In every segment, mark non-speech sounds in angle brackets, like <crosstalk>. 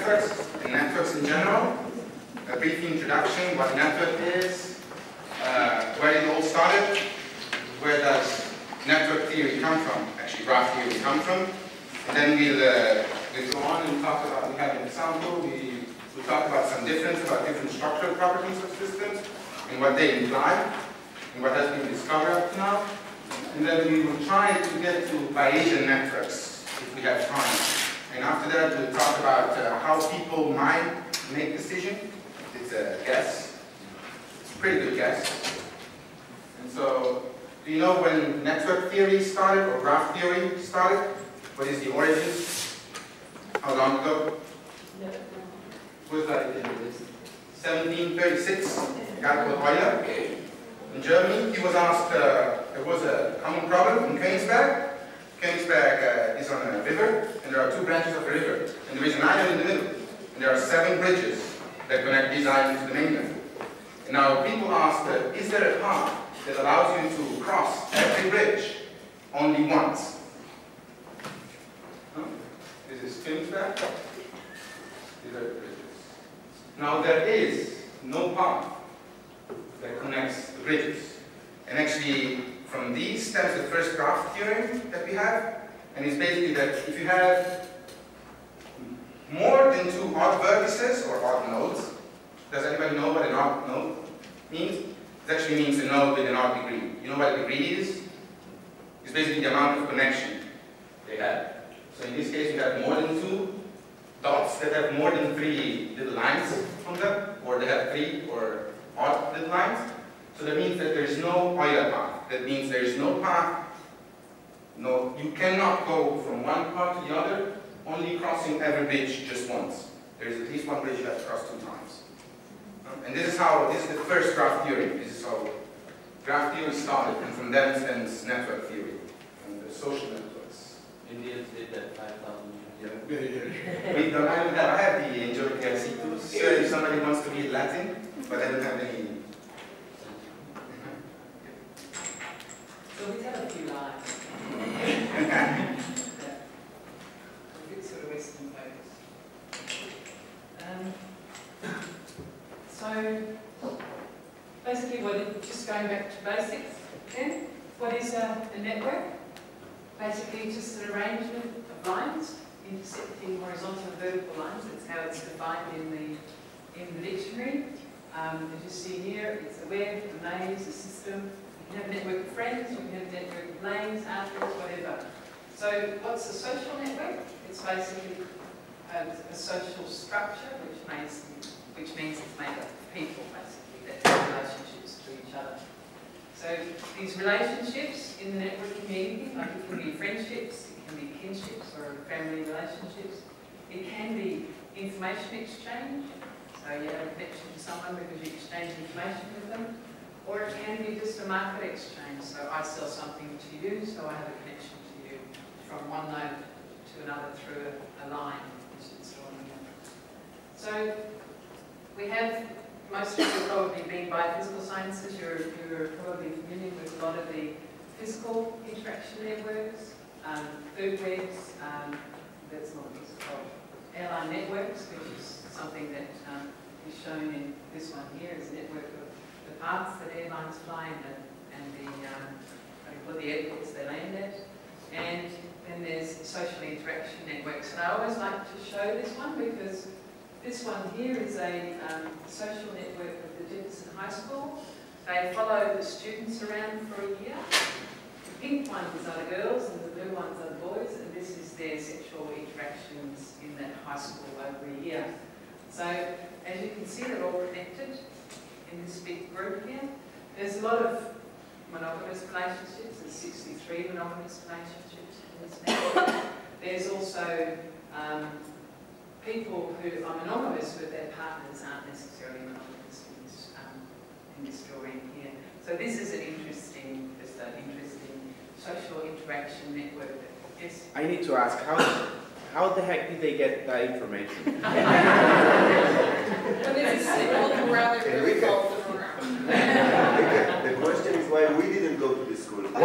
networks and networks in general. A brief introduction, what network is, uh, where it all started, where does network theory come from, actually graph theory come from. And then we'll, uh, we'll go on and talk about, we have an example, we, we'll talk about some difference about different structural properties of systems and what they imply and what has been discovered up to now. And then we will try to get to Bayesian networks if we have time. And after that, we'll talk about uh, how people might make decisions. It's a guess. It's a pretty good guess. And so, do you know when network theory started or graph theory started? What is the origin? How long ago? Was that in 1736? Gabriel Euler in Germany. He was asked, uh, there was a common problem in Königsberg. Königsberg uh, is on a river, and there are two branches of the river. And there is an island in the middle. And there are seven bridges that connect these islands to the mainland. And now people ask, uh, is there a path that allows you to cross every bridge only once? Huh? This is Königsberg. These are the bridges. Now there is no path that connects the bridges. And actually, from these stems the first graph theorem that we have, and it's basically that if you have more than two odd vertices or odd nodes, does anybody know what an odd node means? It actually means a node with an odd degree. You know what a degree is? It's basically the amount of connection they have. So in this case, you have more than two dots that have more than three little lines on them, or they have three or odd little lines. So that means that there is no Euler path. That means there is no path. No, you cannot go from one part to the other, only crossing every bridge just once. There is at least one bridge you have to cross two times. And this is how, this is the first graph theory. This is how graph theory started, and from then stems network theory and the social networks. Indians did that 5,000 years ago. Yeah. we don't, I don't have, I have the Angelic C2, so if somebody wants to read Latin, but I don't have any So we tell a few lies. <laughs> A bit sort of Western focus. Um, so, basically, what it, just going back to basics then, what is a, a network? Basically, just an arrangement of lines intersecting horizontal and vertical lines. That's how it's defined in the in the dictionary. Um, as you see here, it's a web, a maze, a system, you have a network of friends, you can have a network of lanes, arteries, whatever. So what's a social network? It's basically a, a social structure which means, which means it's made up of people, basically, that have relationships to each other. So these relationships in the network community, like it can be friendships, it can be kinships or family relationships. It can be information exchange, so you have a connection to someone because you exchange information with them. Or it can be just a market exchange. So I sell something to you, so I have a connection to you from one node to another through a, line, So we have, most of you probably been by physical sciences, you're, you're probably familiar with a lot of the physical interaction networks, um, food webs, um, that's not what it's called, airline networks, which is something that um, is shown in this one here as a network paths that airlines fly and, and the, um, what the airports they land at. And then there's social interaction networks. And I always like to show this one because this one here is a um, social network of the Jefferson High School. They follow the students around for a year. The pink ones are the girls and the blue ones are the boys, and this is their sexual interactions in that high school over a year. So, as you can see, they're all connected in this big group here. There's a lot of monogamous relationships, there's 63 monogamous relationships in this network. There's also um, people who are monogamous but their partners aren't necessarily monogamous in this, um, in this drawing here. So this is an interesting, just an interesting social interaction network. Yes? I need to ask, how, how the heck did they get that information? but it's a the question is why we didn't go to the school. <laughs> but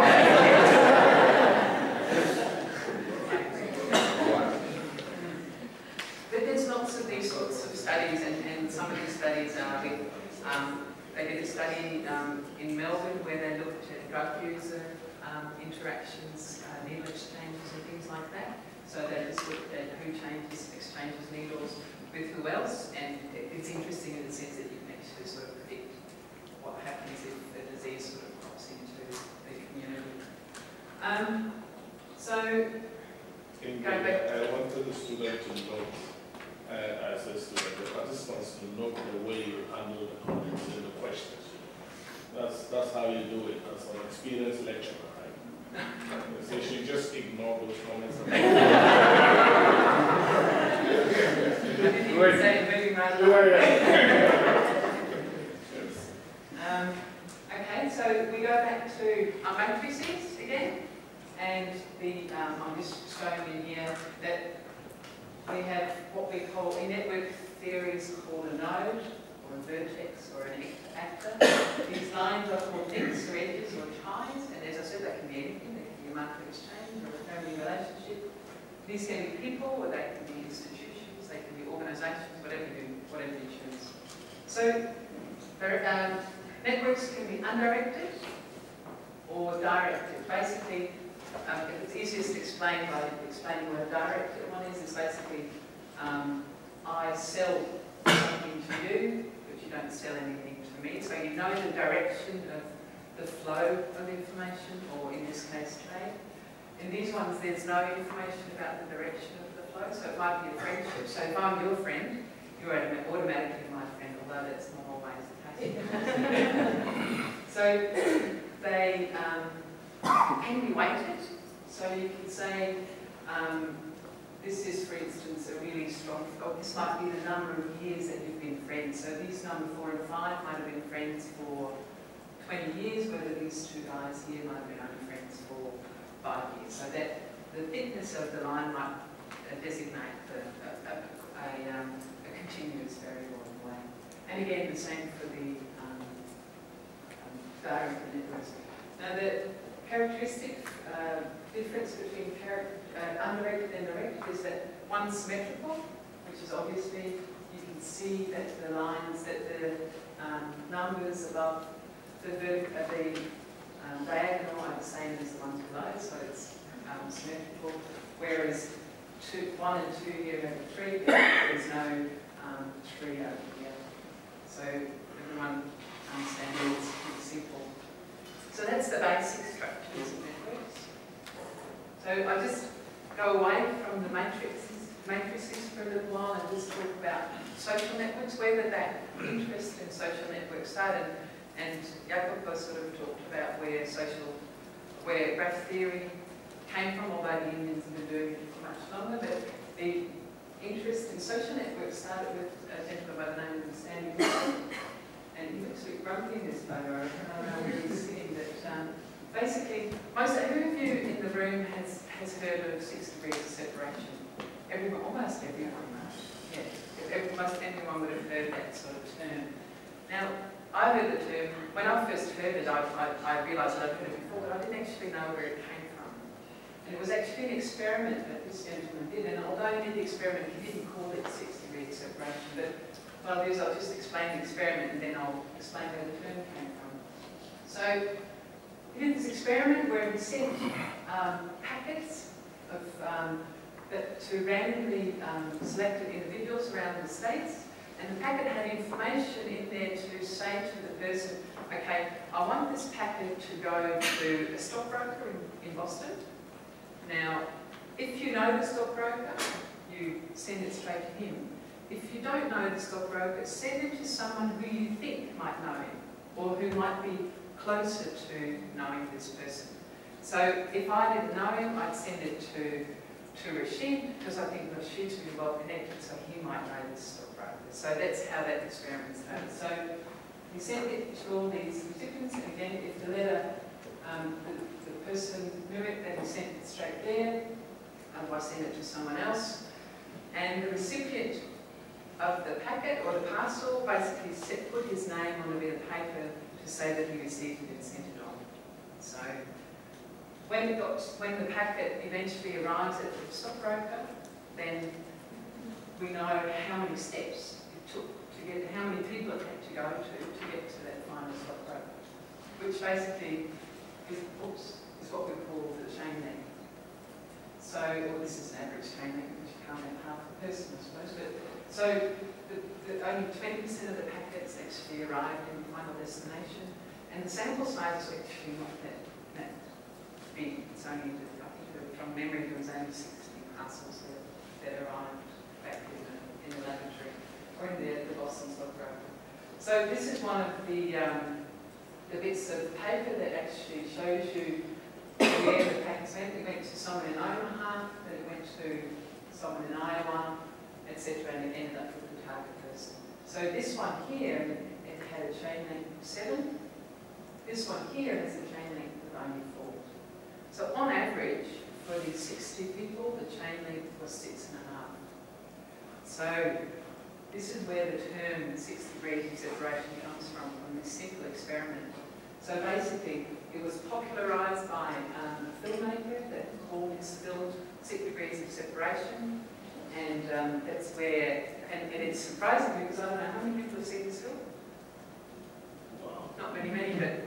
there's lots of these sorts of studies, and, and some of these studies are with, um, they did a study um, in Melbourne where they looked at drug user um, interactions, uh, needle exchanges and things like that. So that is looked at who changes, exchanges needles with who else, and it's interesting in the sense that you can actually sort of predict what happens if the disease sort of crops into the community. Um, so, In Go back. I wanted the student to note, uh, as a student, the participants to note the way you handle the comments and the questions. That's, that's how you do it, as an experienced lecturer? So you should just ignore those comments. Say. Yes. Um, okay, so we go back to our matrices again, and the, um, I'm just showing you here that we have what we call, in network theory is called a node, or a vertex, or an actor. These lines are called links, or edges, or ties, as I said, they can be anything, they can be a market exchange, or a family relationship. These can be people, or they can be institutions, they can be organisations, whatever you, whatever you choose. So, there, um, networks can be undirected or directed. Basically, um, it's easiest to explain by explaining what a directed one is. It's basically, um, I sell something to you, but you don't sell anything to me. So you know the direction of the flow of information, or in this case, trade. In these ones, there's no information about the direction of the flow, so it might be a friendship. So if I'm your friend, you're automatically my friend, although that's not always the case. <laughs> so they um, can be weighted. So you can say, um, this is, for instance, a really strong, oh, this might be the number of years that you've been friends. So these number four and five might have been friends for 20 years, whether these two guys here might have been only friends for five years. So that the thickness of the line might designate the, a, a, a, um, a continuous variable in a way. And again, the same for the um, um, direct networks. Now, the characteristic uh, difference between uh, undirected and directed is that one's symmetrical, which is obviously you can see that the lines, that the um, numbers above the, uh, the um, diagonal are the same as the ones below, so it's um, symmetrical. Whereas two, one and two here have a three, but there's no um, three over here. So everyone understands it's pretty simple. So that's the basic structures of networks. So I just go away from the matrices, matrices for a little while and just talk about social networks, where did that interest in social networks started. And Jacopo sort of talked about where social, where graph theory came from, although the Indians have been doing it for much longer, but the interest in social networks started with a gentleman by the name of Wilson. And he looks a bit grumpy in this photo, I don't know where he's sitting, but um, basically, most, who of you in the room has, has heard of six degrees of separation? Everyone, almost everyone, yeah, every- almost everyone would have heard that sort of term. Now, I heard the term, when I first heard it, I, I, I realised I'd heard it before, but I didn't actually know where it came from. And it was actually an experiment that this gentleman did, and although he did the experiment, he didn't call it six degrees separation, but what I'll do is I'll just explain the experiment and then I'll explain where the term came from. So, he did this experiment where he sent um, packets of, um, to randomly um, selected individuals around the states, and the packet had information in there to say to the person, okay, I want this packet to go to a stockbroker in, in Boston. Now, if you know the stockbroker, you send it straight to him. If you don't know the stockbroker, send it to someone who you think might know him, or who might be closer to knowing this person. So if I didn't know him, I'd send it to, to Rashid, because I think Rashid's really well connected, so he might know this stockbroker. So that's how that experiment started. So we sent it to all these recipients, and again, if the letter, um, the, the person knew it, then we sent it straight there, otherwise send it to someone else. And the recipient of the packet or the parcel basically set, put his name on a bit of paper to say that he received it and sent it on. So when it got, when the packet eventually arrives at the stockbroker, then we know how many steps took to get, how many people it had to go to to get to that final stockbroker, which basically is, oops, is what we call the chain link. So, well, this is an average chain link, which you can't have half a person, I suppose, but, so, the, the, only twenty percent of the packets actually arrive in the final destination, and the sample size is actually not that, that big, it's only, I think, from memory, there was only sixty parcels that, that arrived back in the, in the laboratory, in the, the Boston Stockgrover. So this is one of the, um, the bits of paper that actually shows you where the packets went. It went to someone in Omaha, then it went to someone in Iowa, etc., and it ended up with the target person. So this one here, it had a chain length of seven. This one here has a chain length of only four. So on average, for these 60 people, the chain length was six and a half. So this is where the term six degrees of separation comes from, from this simple experiment. So basically, it was popularised by um, a filmmaker that called his film Six Degrees of Separation. And um, that's where, and, and it's surprising because I don't know how many people have seen this film. Not many, many, but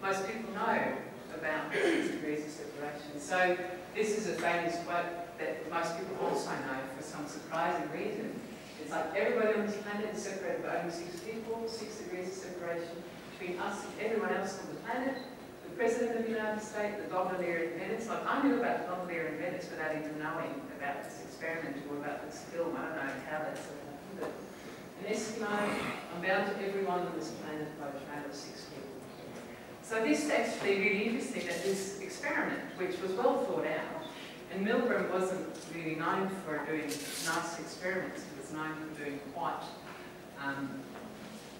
most people know about six degrees of separation. So this is a famous quote that most people also know for some surprising reason. It's like everybody on this planet is separated by only six people, six degrees of separation between us and everyone else on the planet. The President of the United States, the gondolier in Venice. Like I knew about the gondolier in Venice without even knowing about this experiment or about this film. I don't know how that's happened, but an Eskimo, I'm bound to everyone on this planet by a trail of six people. So this is actually really interesting that this experiment, which was well thought out, and Milgram wasn't really known for doing nice experiments, known for doing quite um,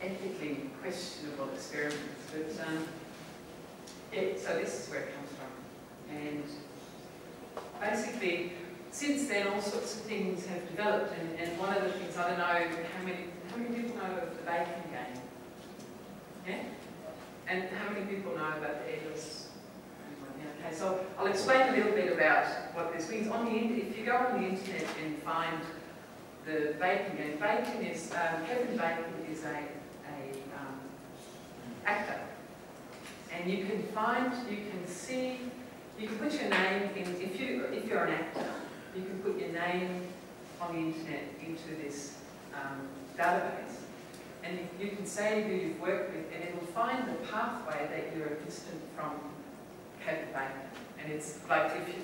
ethically questionable experiments. But um, it, so this is where it comes from. And basically, since then, all sorts of things have developed, and, and one of the things, I don't know how many, how many people know of the bacon game? Yeah? And how many people know about the Eagles? Okay, so I'll explain a little bit about what this means. On the if you go on the internet and find the Bacon game, Bacon is um, Kevin Bacon is a, a um, actor, and you can find, you can see, you can put your name in. If you if you're an actor, you can put your name on the internet into this um, database, and you, you can say who you've worked with, and it will find the pathway that you're distant from Kevin Bacon. And it's like if you,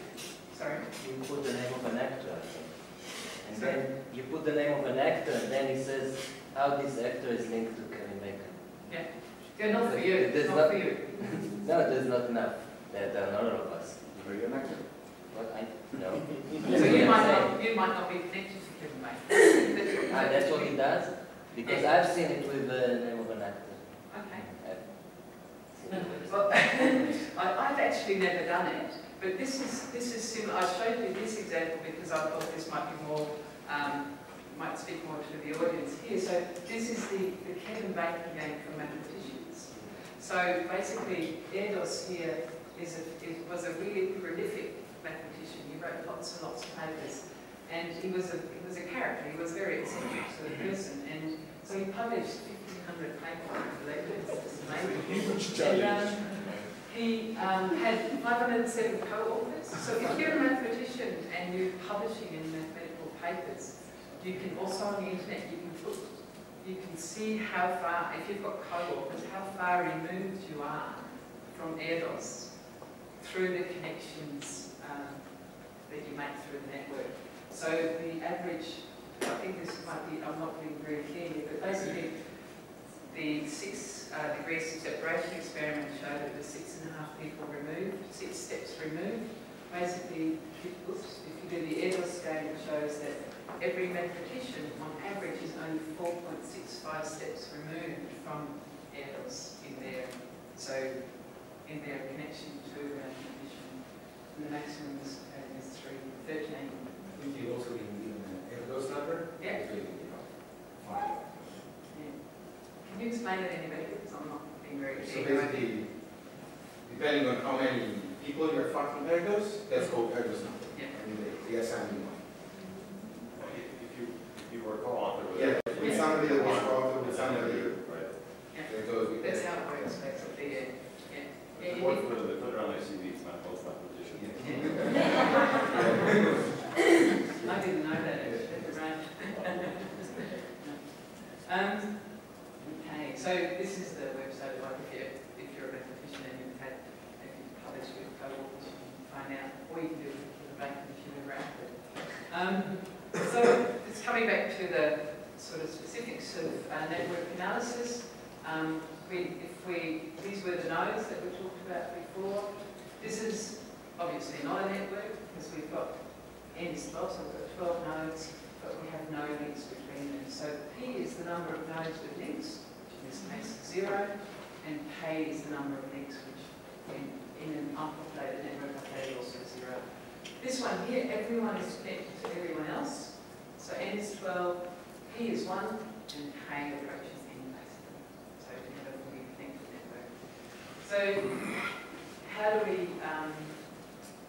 sorry. You put the name of an actor. And then you put the name of an actor, and then it says how this actor is linked to Kevin Bacon. Yeah, not for you, There's not not- for you. <laughs> No, there's not enough. There, there are another of us. Are you an actor? But I no. <laughs> So you might not, you might not be connected to Kevin Bacon. Ah, that's what he does? Because I've seen it with the name of an actor. Okay. I've seen it with- <laughs> Well, I, I've actually never done it, but this is, this is similar. I showed you this example because I thought this might be more, um, might speak more to the audience here. So this is the, the Kevin Bacon game for mathematicians. So basically, Erdos here is a, is, was a really prolific mathematician. He wrote lots and lots of papers. And he was a, he was a character. He was a very eccentric sort of person. And so he published 1,500 papers, I believe. It's amazing. Huge challenge. He um, had 507 co-authors. So if you're a mathematician and you're publishing in mathematical papers, you can also on the internet, you can put, you can see how far, if you've got co-authors, how far removed you are from ERDOS through the connections um, that you make through the network. So the average, I think this might be, I'm not being very clear here, but basically the six uh, degrees of separation experiment showed that the six and a half people removed, six steps removed. Basically, if, oops, if you do the ERDOS game, it shows that every mathematician, on average, is only 4.65 steps removed from ERDOS in their, so in their connection to a mathematician. And the maximum is, uh, is three, 13. Would you also be given an Erdos number? Yeah. It's can you explain it anybody? Because I'm not being very clear. So basically, depending on how many people you're fucking Erdos, that's called Erdos number. Yeah. The they, they one. If you, if you were co-author with Yeah, with yeah. somebody that was co-author with somebody. Right. Yeah. That's how it works, basically, yeah. yeah. yeah. yeah. Work the put it on their CV, not post. Yeah. I didn't know that, right. <laughs> um, Okay, so this is the website one if you're, if you're a mathematician and you've had, if you've published with cohorts, you can find out, what you can do with the bank if you're. Um, so it's coming back to the sort of specifics of uh, network analysis. Um, we, if we, these were the nodes that we talked about before. This is obviously not a network because we've got n slots, so we've got 12 nodes, but we have no links between them. So P is the number of nodes with links, this case zero, and K is the number of links, which in, in an unpopulated network that is also zero. This one here, everyone is connected to everyone else. So n is 12, p is 1, and k approaches n basically. So we have a fully connected network. So how do we um,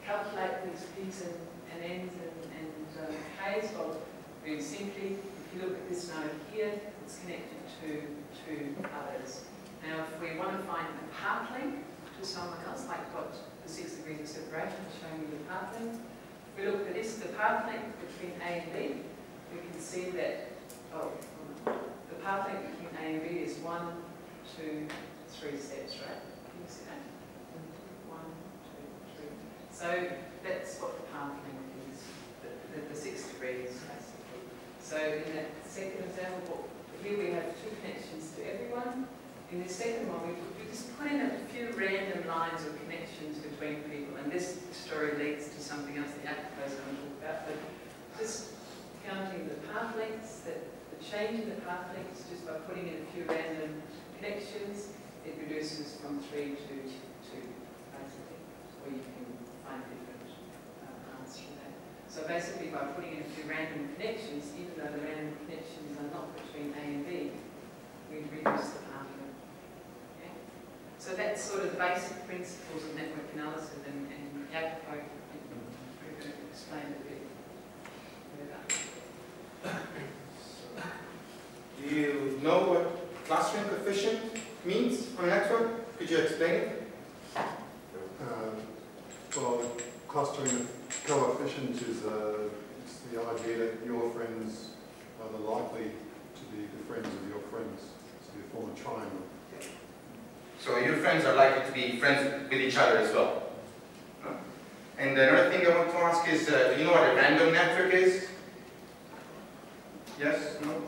calculate these p's and, and n's and, and uh, k's? Well, very simply, if you look at this node here, it's connected to, to others. Now, if we want to find a path link to someone else, like what the six degrees of separation showing you the path link, if we look at this, the path link between A and B, we can see that, oh, the path link between A and B is one, two, three steps, right? Can you see that? One, two, three. So that's what the path link is, the, the, the six degrees. So in that second example, here we have two connections to everyone. In the second one, we, we just put in a few random lines of connections between people, and this story leads to something else the going to talk about, but just counting the path lengths, that the change in the path lengths just by putting in a few random connections, it reduces from three to two, basically, or you can find different uh, paths from that. So basically, by putting in a few random connections, even though the random connections are not between A and B, we reduce the path length. Okay? So that's sort of the basic principles of network analysis, and, and Jacopo we're going to explain a bit further. <coughs> Do you know what clustering coefficient means on a network? Could you explain it? Um, Well, clustering coefficient is uh, the idea that your friends are the likely to be the friends of your friends. So you form a triangle. So your friends are likely to be friends with each other as well. No? And another thing I want to ask is, uh, do you know what a random network is? Yes? No?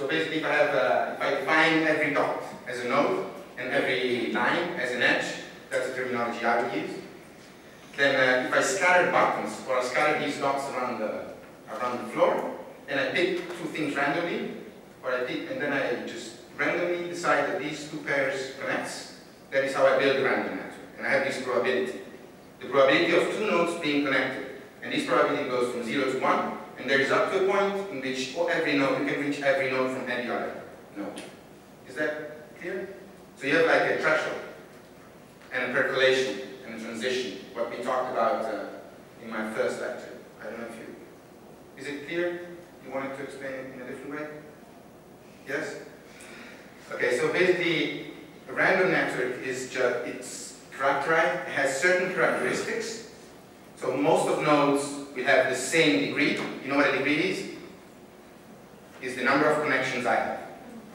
So basically, if I have, uh, if I define every dot as a node and every line as an edge, that's the terminology I would use. Then uh, if I scatter buttons or I scatter these dots around the around the floor, and I pick two things randomly, or I pick, and then I just randomly decide that these two pairs connects, that is how I build a random network. And I have this probability. The probability of two nodes being connected. And this probability goes from 0 to 1, and there is up to a point in which every node, you can reach every node from any other node. Is that clear? So you have like a threshold, and a percolation, and a transition, what we talked about uh, in my first lecture. I don't know if you... Is it clear? You wanted to explain it in a different way? Yes? Okay, so basically, a random network is just, it's characterized, has certain characteristics. So most of nodes will have the same degree. You know what a degree is? Is the number of connections I have.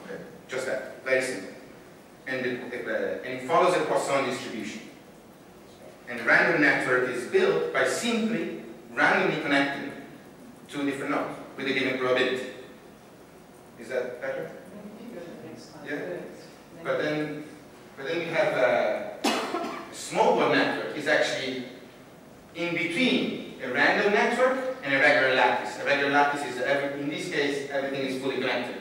Okay, just that, very simple. And uh, and it follows a Poisson distribution. And a random network is built by simply randomly connecting two different nodes with a given probability. Is that better? If you go to the next slide Yeah. But then, but then we have a, a small world network is actually in between a random network and a regular lattice. A regular lattice is, every, in this case, everything is fully connected.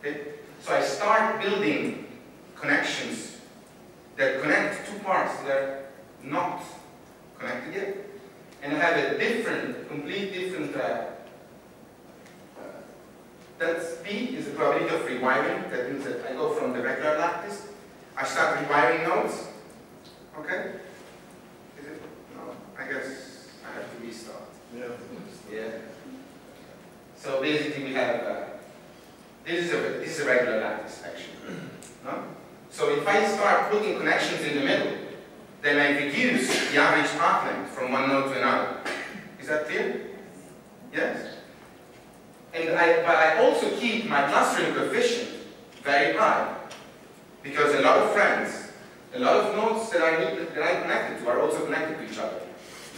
Okay? So I start building connections that connect two parts that are not connected yet. And I have a different, complete different, uh, uh, that's P is the probability of rewiring. That means that I go from the regular lattice, I start rewiring nodes. Okay? Is it? No, I guess I have to restart. Yeah. Yeah. So basically we have, uh, this, is a, this is a regular lattice actually. No? So if I start putting connections in the middle, then I reduce the average path length from one node to another. Is that clear? Yes? And I, but I also keep my clustering coefficient very high. Because a lot of friends, a lot of nodes that I need, that I'm connected to are also connected to each other.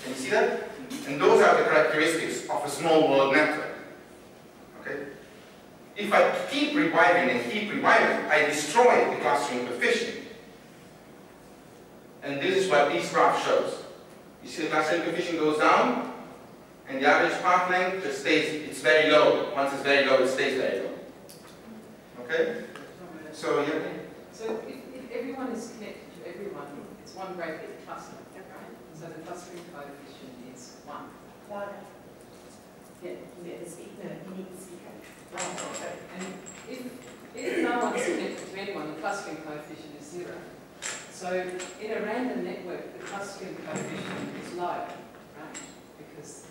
Can you see that? And those are the characteristics of a small world network. Okay? If I keep rewiring and keep rewiring, I destroy the clustering coefficient. And this is what this graph shows. You see the clustering coefficient goes down, and the average path length just stays, it's very low. Once it's very low, it stays very low. Okay? So, yeah. So if, if everyone is connected to everyone, it's one great big cluster, right? So the clustering coefficient is one. Louder. Yeah, yeah, the speaker, no, you need the speaker. Oh, okay. And if, if no one's connected to anyone, the clustering coefficient is zero. So in a random network, the clustering coefficient is low, right? Because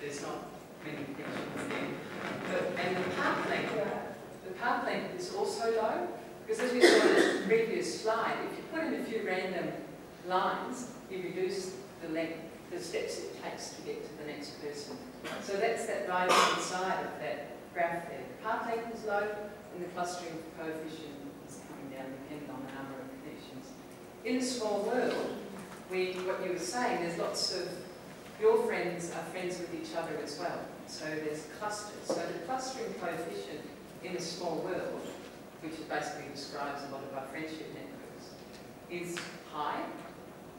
there's not many connections there. But, and the path length, the path length is also low, because as we saw in the previous slide, if you put in a few random lines, you reduce the length, the steps it takes to get to the next person. So that's that right hand side of that graph there. The path length is low, and the clustering coefficient is coming down depending on the number of connections. In a small world, we, what you were saying, there's lots of, your friends are friends with each other as well. So there's clusters. So the clustering coefficient in a small world, which basically describes a lot of our friendship networks, is high,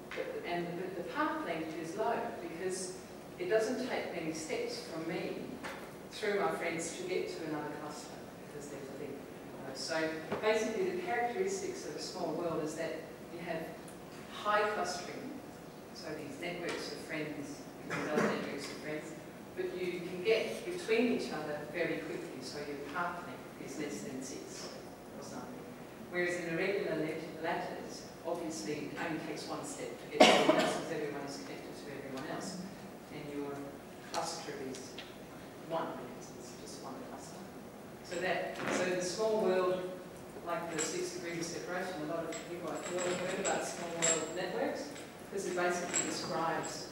but, and the, the path length is low because it doesn't take many steps from me through my friends to get to another cluster because there's a. Uh, So basically the characteristics of a small world is that have high clustering, so these networks of friends, other networks of friends, but you can get between each other very quickly, so your path length is less than six or something. Whereas in the regular lattice, obviously it only takes one step to get to everyone else because everyone is connected to everyone else. And your cluster is one because it's just one cluster. So that, so the small world, like the six degrees of separation, a lot of people have heard about small world networks because it basically describes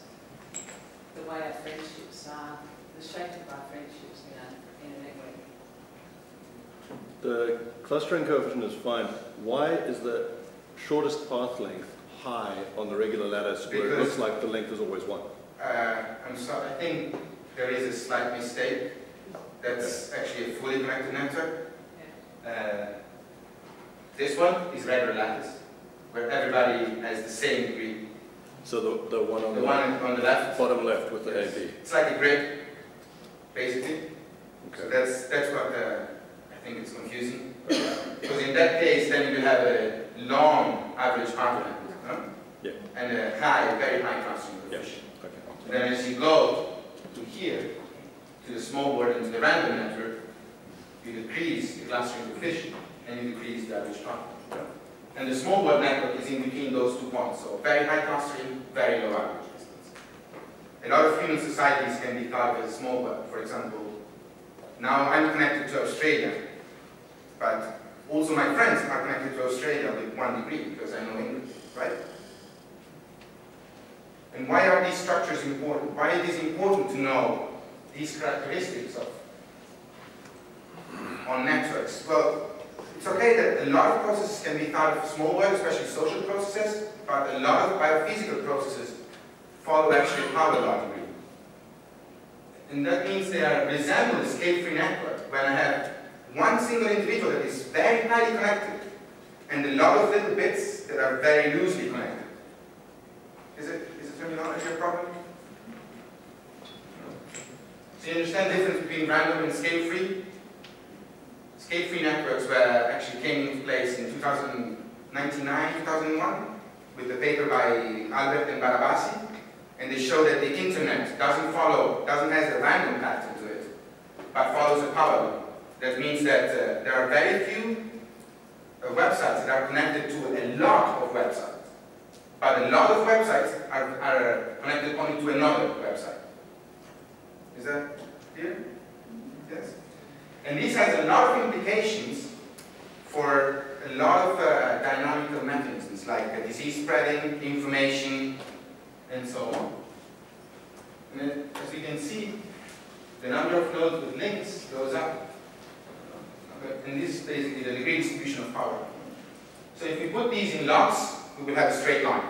the way our friendships are, the shape of our friendships in a, in a network. The clustering coefficient is fine. Why is the shortest path length high on the regular lattice where it looks like the length is always one? Uh, I'm sorry, I think there is a slight mistake. That's actually a fully connected network. Uh, this one is regular lattice, where everybody has the same degree. So the, the one on The the one on the left, bottom left with the Yes. AB. it's like a grid, basically. So that's, that's what uh, I think it's confusing. Because in that case, then you have a long average length, huh? Yeah. and a high, very high clustering Yeah. Okay. Then as you go to here, to the small world into the random network, you decrease the clustering coefficient and decrease the average path. And the small world network is in between those two points, so very high clustering, very low average distance. A lot of human societies can be thought as small world. For example, now I'm connected to Australia, but also my friends are connected to Australia with one degree because I know English, right? And why are these structures important? Why it is important to know these characteristics of on networks? Well, it's okay that a lot of processes can be thought of small world, especially social processes, but a lot of biophysical processes follow actually power law degree. And that means they are resemble a scale-free network when I have one single individual that is very highly connected and a lot of little bits that are very loosely connected. Is it is the terminology a problem? So you understand the difference between random and scale-free? Scale-free networks were actually came into place in 2099, 2001, with the paper by Albert and Barabasi, and they show that the internet doesn't follow, doesn't have a random pattern to it, but follows a power law. That means that uh, there are very few uh, websites that are connected to a lot of websites. But a lot of websites are, are connected only to another website. Is that clear? And this has a lot of implications for a lot of uh, dynamical mechanisms like uh, disease spreading, information, and so on. And then, as you can see, the number of nodes with links goes up. Okay, And this is basically the degree distribution of power. So if we put these in logs, we will have a straight line.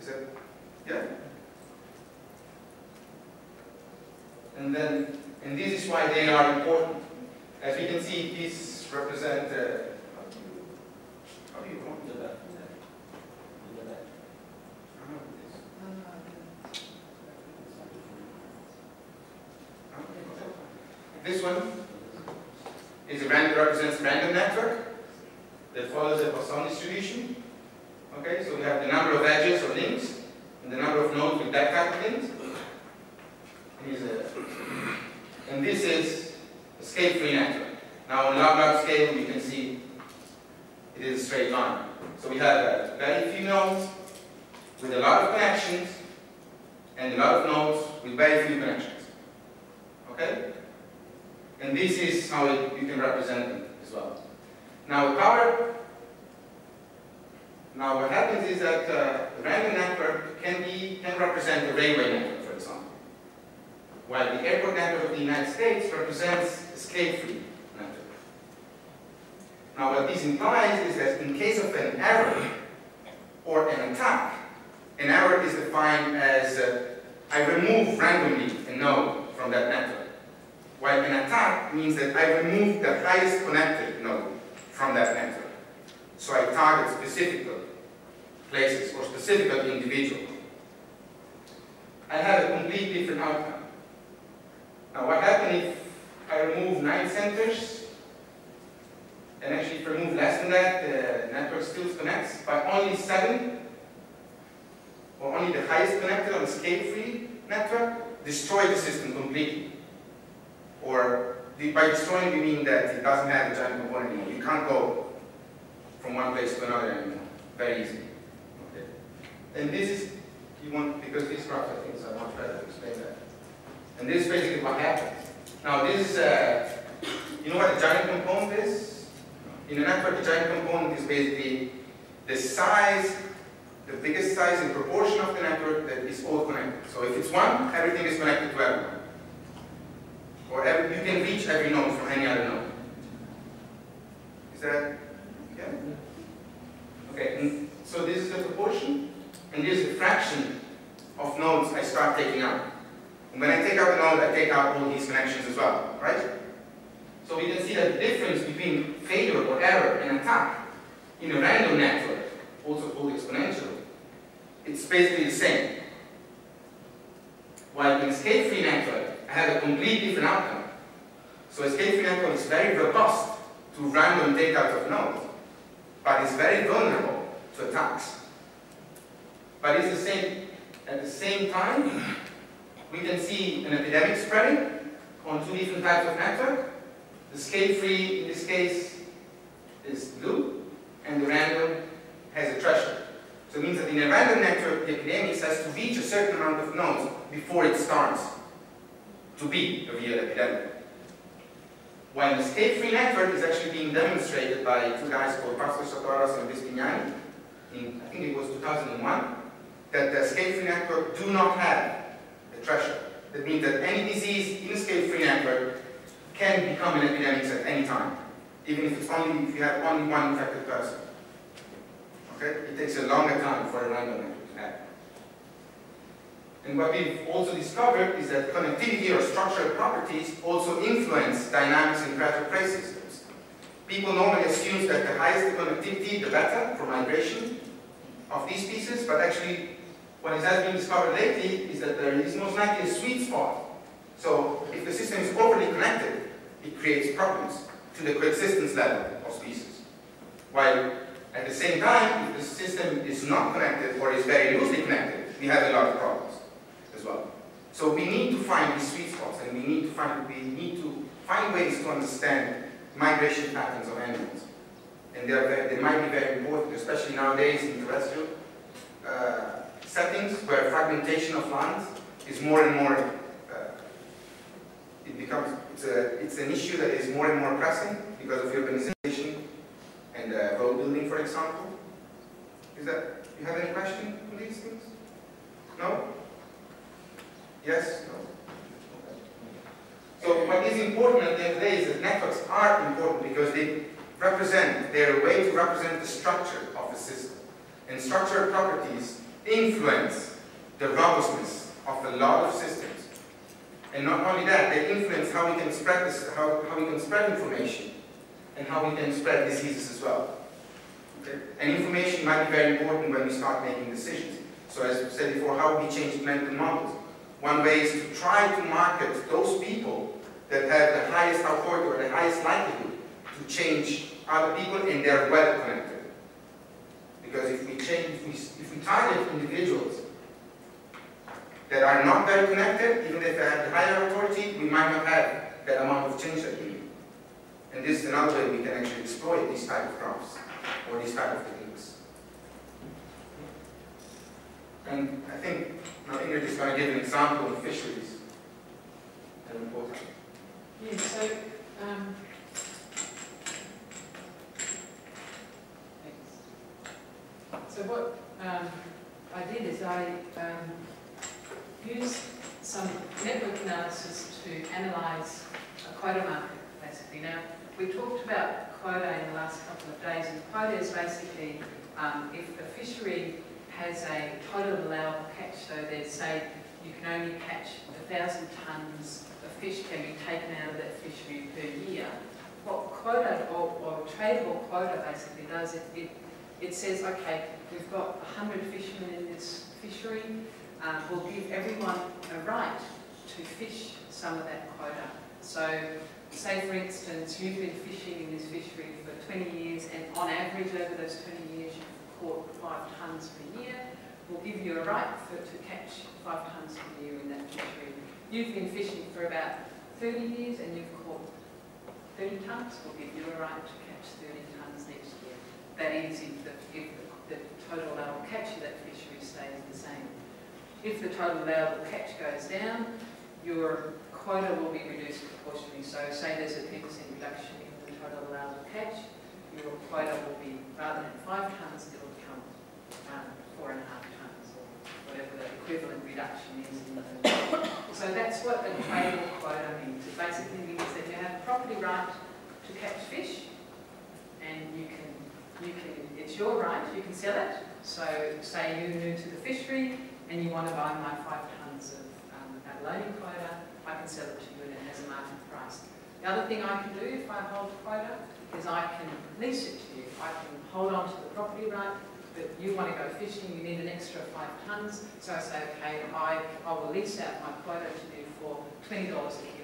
Is that, yeah? And then, and this is why they are important. As we can see, these represent, uh. This one is a random, represents random network that follows a Poisson distribution. Okay, so we have the number of edges or links and the number of nodes with that kind of links. Here's a, and this is a scale-free network. Now on log-log scale, you can see it is a straight line. So we have very few nodes with a lot of connections and a lot of nodes with very few connections. Okay? And this is how it, you can represent them as well. Now, power. Now, what happens is that uh, the random network can be can represent a railway network, while the airport network of the United States represents a scale-free network. Now, what this implies is that in case of an error or an attack, an error is defined as uh, I remove randomly a node from that network. While an attack means that I remove the highest connected node from that network. So I target specific places or specific individual. I have a complete different outcome. Now what happens if I remove nine centers and actually if I remove less than that, the network still connects, but only seven or only the highest connected on a scale-free network destroy the system completely. Or by destroying we mean that it doesn't have a giant component anymore. You can't go from one place to another anymore very easily. Okay. And this is you want because this graph I think is much better to explain that. And this is basically what happens. Now this is uh, you know what a giant component is? In a network, a giant component is basically the size, the biggest size in proportion of the network that is all connected. So if it's one, everything is connected to everyone. Or every, you can reach every node from any other node. Is that, yeah? Okay, and so this is the proportion, and this is the fraction of nodes I start taking out. When I take out the node, I take out all these connections as well, right? So we can see that the difference between failure or error and attack in a random network, also called exponential, it's basically the same. While in a scale-free network, I have a completely different outcome. So a scale-free network is very robust to random takeouts of nodes, but it's very vulnerable to attacks. But it's the same, at the same time, we can see an epidemic spreading on two different types of network. The scale-free, in this case, is blue, and the random has a threshold. So it means that in a random network, the epidemic has to reach a certain amount of nodes before it starts to be a real epidemic. While the scale-free network is actually being demonstrated by two guys called Pastor Satorras and Vespignani in, I think it was 2001, that the scale-free network do not have threshold. That means that any disease in a scale-free network can become an epidemic at any time, even if it's only if you have only one infected person. Okay? It takes a longer time for a random network to happen. And what we've also discovered is that connectivity or structural properties also influence dynamics in predator prey systems. People normally assume that the higher the connectivity, the better for migration of these species, but actually what has been discovered lately is that there is most likely a sweet spot. So if the system is overly connected, it creates problems to the coexistence level of species. While at the same time, if the system is not connected or is very loosely connected, we have a lot of problems as well. So we need to find these sweet spots and we need to find we need to find ways to understand migration patterns of animals. And they, are very, they might be very important, especially nowadays in terrestrial uh, settings where fragmentation of lands is more and more uh, it becomes it's, a, it's an issue that is more and more pressing because of urbanization and uh, road building, for example. Is that you have any question on these things? No? Yes? No? So what is important at the end of the day is that networks are important because they represent, they're a way to represent the structure of the system. And structural properties influence the robustness of a lot of systems. And not only that, they influence how we can spread this, how, how we can spread information and how we can spread diseases as well. Okay? And information might be very important when we start making decisions. So as I said before, how we change mental models. One way is to try to market those people that have the highest authority or the highest likelihood to change other people and they're well connected. Because if we change, if we, if we target individuals that are not very connected, even if they have the higher authority, we might not have that amount of change that we need. And this is another way we can actually exploit these type of graphs or these type of techniques. And I think now Ingrid is going to give an example of fisheries. Yeah, so, um, So what um, I did is I um, used some network analysis to analyse a quota market, basically. Now, we talked about quota in the last couple of days, and quota is basically um, if a fishery has a total allowable catch, so they say you can only catch a thousand tonnes of fish can be taken out of that fishery per year. What quota or, or tradable quota basically does, it, it, it says, okay, we've got 100 fishermen in this fishery, um, we'll give everyone a right to fish some of that quota. So say for instance, you've been fishing in this fishery for 20 years and on average over those 20 years you've caught five tonnes per year, we'll give you a right for, to catch five tonnes per year in that fishery. You've been fishing for about 30 years and you've caught 30 tonnes, we'll give you a right to catch 30 tonnes. That is if the, if the, the total allowable catch of that fishery stays the same. If the total allowable catch goes down, your quota will be reduced proportionally. So say there's a 10% reduction in the total allowable catch, your quota will be, rather than five tonnes, it will become um, four and a half tonnes, or whatever the equivalent reduction is So that's what a tradable quota means. It basically means that you have property right to catch fish, and you can, you can, it's your right, you can sell it. So say you're new to the fishery, and you want to buy my five tonnes of um, abalone quota, I can sell it to you and it has a market price. The other thing I can do if I hold quota is I can lease it to you. I can hold on to the property right, but you want to go fishing, you need an extra five tonnes, so I say, okay, I, I will lease out my quota to you for $20 a.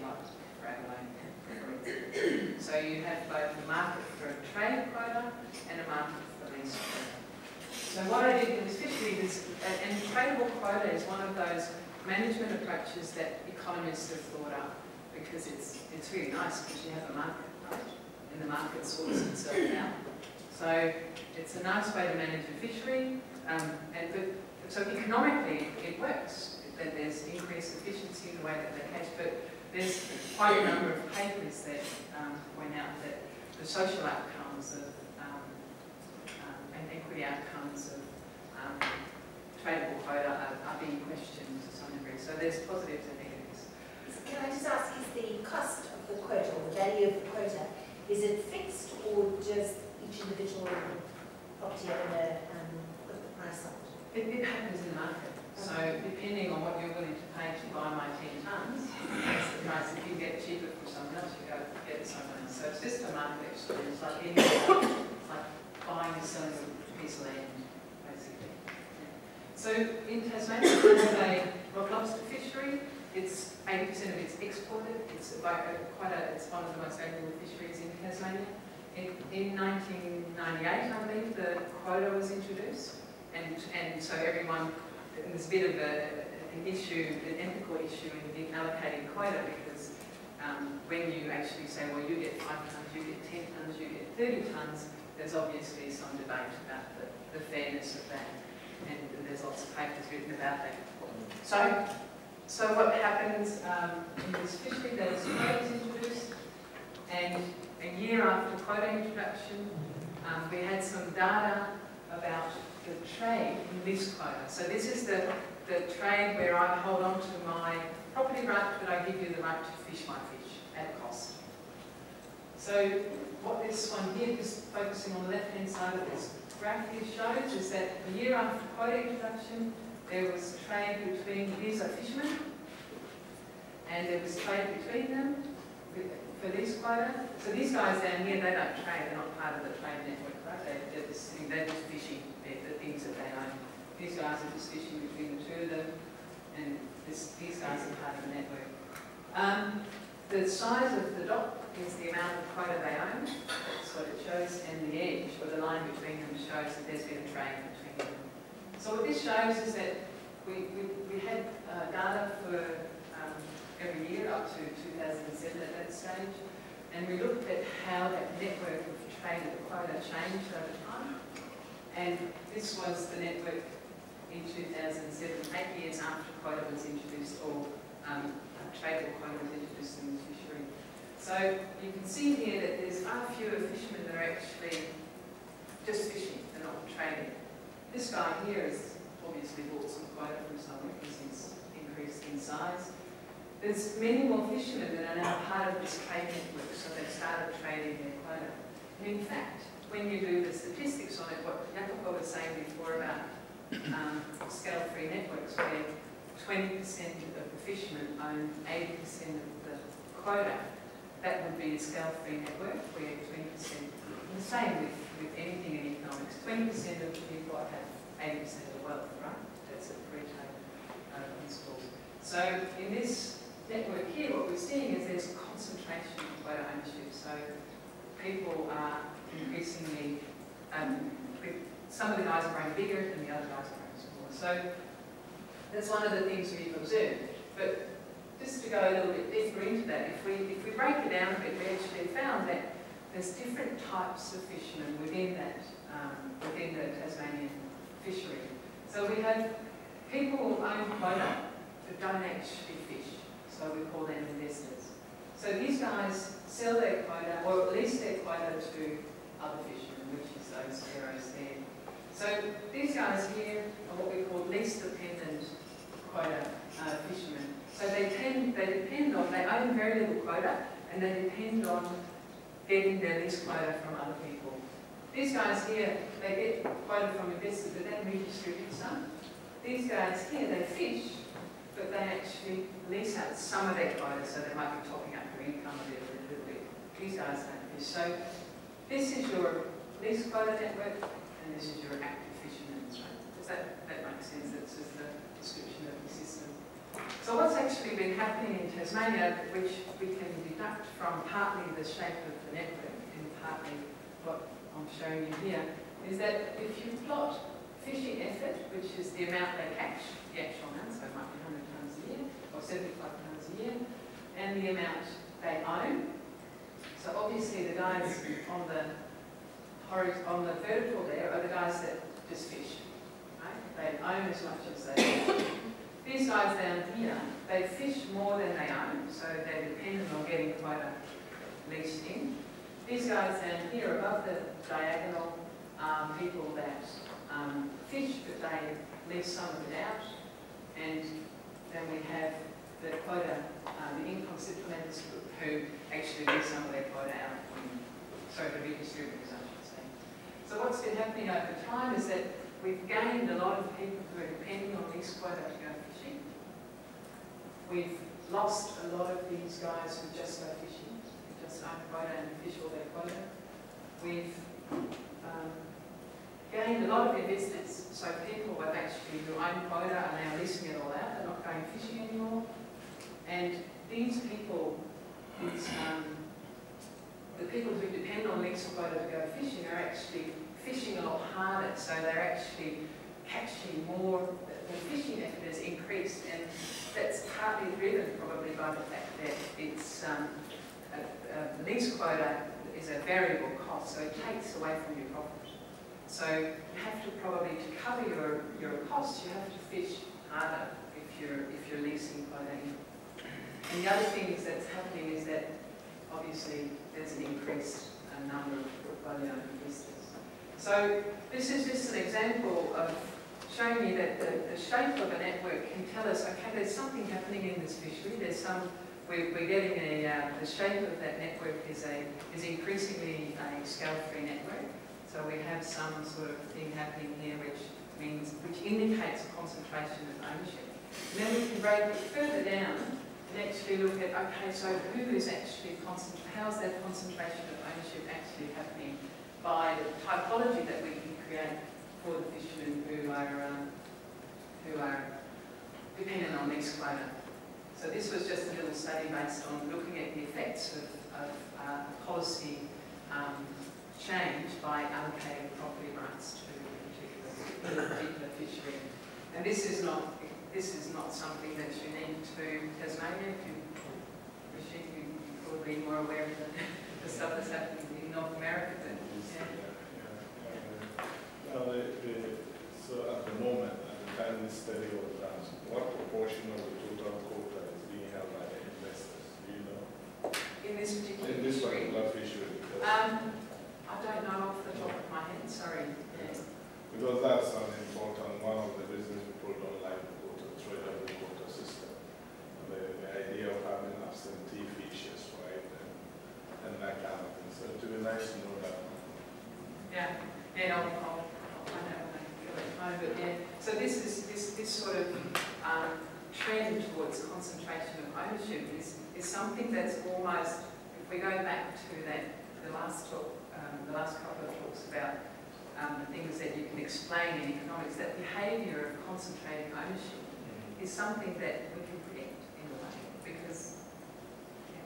So you have both a market for a trade quota and a market for lease quota. So what I did with this fishery is, and tradable quota is one of those management approaches that economists have thought up because it's, it's really nice because you have a market, right? And the market sorts itself out. So it's a nice way to manage a fishery, um, and but, so economically it works. That there's increased efficiency in the way that they catch, but there's quite a number of papers that um, point out that the social outcomes of um, um, and equity outcomes of um, tradable quota are, are being questioned to some degree. So there's positives and negatives. Can I just ask, is the cost of the quota, or the value of the quota, is it fixed or does each individual property owner um, put the price on it? It, it happens in the market. So depending on what you're willing to pay to buy my 10 tonnes, that's the price. If you get cheaper from someone else, you go get someone else. So it's just a market exchange, like any like buying and selling a piece of land, basically. So in Tasmania, have a rock lobster fishery. It's 80% of it's exported. It's quite a, it's one of the most valuable fisheries in Tasmania. In, in 1998, I believe, the quota was introduced, and and so everyone there's a bit of a, an issue, an ethical issue in, in allocating quota because um, when you actually say, well, you get five tonnes, you get 10 tonnes, you get 30 tonnes, there's obviously some debate about the, the fairness of that, and, and there's lots of papers written about that. So, so what happens um, in this fishery, those quotas introduced, and a year after quota introduction, um, we had some data about the trade in this quota. So this is the, the trade where I hold on to my property right, but I give you the right to fish my fish at cost. So what this one here, just focusing on the left-hand side of this graph here shows is that a year after quota introduction, there was trade between, these are fishermen, and there was trade between them for this quota. So these guys down here, they don't trade, they're not part of the trade network, right? They, they're just they're just fishing the, the things that they own. These guys are just fishing between the two of them, and this, these guys are part of the network. Um, the size of the dot is the amount of quota they own, that's what it shows, and the edge, or the line between them, shows that there's been a trade between them. So what this shows is that we, we, we had uh, data for um, every year up to 2007 at that stage, and we looked at how that network of trade the quota changed over. And this was the network in 2007, eight years after quota was introduced, or um, quota was introduced in the fishery. So you can see here that there's far fewer fishermen that are actually just fishing, they're not trading. This guy here has obviously bought some quota from somewhere because he's increased in size. There's many more fishermen that are now part of this trade network, so they've started trading their quota. And in fact, when you do the statistics on it, what Jacopo was saying before about um, scale-free networks, where 20% of the fishermen own 80% of the quota, that would be a scale-free network, where 20%, the same with, with anything in economics, 20% of the people have 80% of the wealth, right? That's a trade uh, principle. So in this network here, what we're seeing is there's concentration of quota ownership. So people are increasingly, um, some of the guys are growing bigger and the other guys are growing smaller. So that's one of the things we've observed. But just to go a little bit deeper into that, if we, if we break it down a bit, we actually found that there's different types of fishermen within that, um, within the Tasmanian fishery. So we have people who own quota but don't actually fish. So we call them investors. So these guys sell their quota, or at least their quota to other fishermen, which is those arrows there. So these guys here are what we call least dependent quota uh, fishermen. So they tend, they depend on, they own very little quota, and they depend on getting their least quota from other people. These guys here, they get quota from investors, but then redistribute some. These guys here, they fish, but they actually lease out some of their quota, so they might be topping up their income a bit. So this is your lease quota network, and this is your active fishermen. Right? Does that, that make sense? That's just the description of the system. So what's actually been happening in Tasmania, which we can deduct from partly the shape of the network and partly what I'm showing you here, is that if you plot fishing effort, which is the amount they catch, the actual amount, so it might be 100 tonnes a year, or 75 tonnes a year, and the amount they own. So obviously the guys on the on the vertical there are the guys that just fish, right? They own as much as they. These guys down here, they fish more than they own, so they're dependent on getting quota leased in. These guys down here above the diagonal are people that um, fish, but they lease some of it out. And then we have the quota, uh, the income supplementers who actually lease some of their quota out, in, sorry, the redistributors, I should say. So what's been happening over time is that we've gained a lot of people who are depending on lease quota to go fishing. We've lost a lot of these guys who just go fishing, who just own quota and fish all their quota. We've um, gained a lot of investors, so people have actually who own quota are now leasing it all out, they're not going fishing anymore. And these people, these, um, the people who depend on lease quota to go fishing are actually fishing a lot harder, so they're actually catching more, the fishing effort has increased, and that's partly driven probably by the fact that it's, um, a, a lease quota is a variable cost, so it takes away from your profit. So you have to probably, to cover your, your costs, you have to fish harder if you're, if you're leasing quota in. And the other thing is that's happening is that obviously there's an increased uh, number of portfolio investors. So this is just an example of showing you that the, the shape of a network can tell us, okay, there's something happening in this fishery, there's some, we're, we're getting a, uh, the shape of that network is, a, is increasingly a scale-free network. So we have some sort of thing happening here which means, which indicates a concentration of ownership. And then we can break it further down actually look at, okay, so who is actually how's that concentration of ownership actually happening by the typology that we can create for the fishermen who are, um, who are dependent on lease quota. So this was just a little study based on looking at the effects of, of uh, policy um, change by allocating property rights to a particular, particular fishery. And this is not this is not something that's unique to Tasmania. If you, Rashid, you, you're probably more aware of the, the stuff that's happening in North America than yeah. Now, the, the, so at the moment, at the time this study was done, what proportion of the total quota is being held by the investors? Do you know? In this particular In this particular fishery? Um, I don't know off the top of my head, sorry. Yeah. because that's an important, one of the reasons people don't like the quota, trade of the quota system. The, the idea of having absentee fishes, right, and, and that kind of thing. So it would be nice to know that. Yeah, yeah, I'll, I'll, I'll find out when I get back home, but yeah. So this is, this, this sort of, um, trend towards concentration of ownership is, is something that's almost, if we go back to that, the last talk, um, the last couple of talks about, um, the things that you can explain in economics, that behaviour of concentrating ownership is something that we can predict in a way, because, yeah.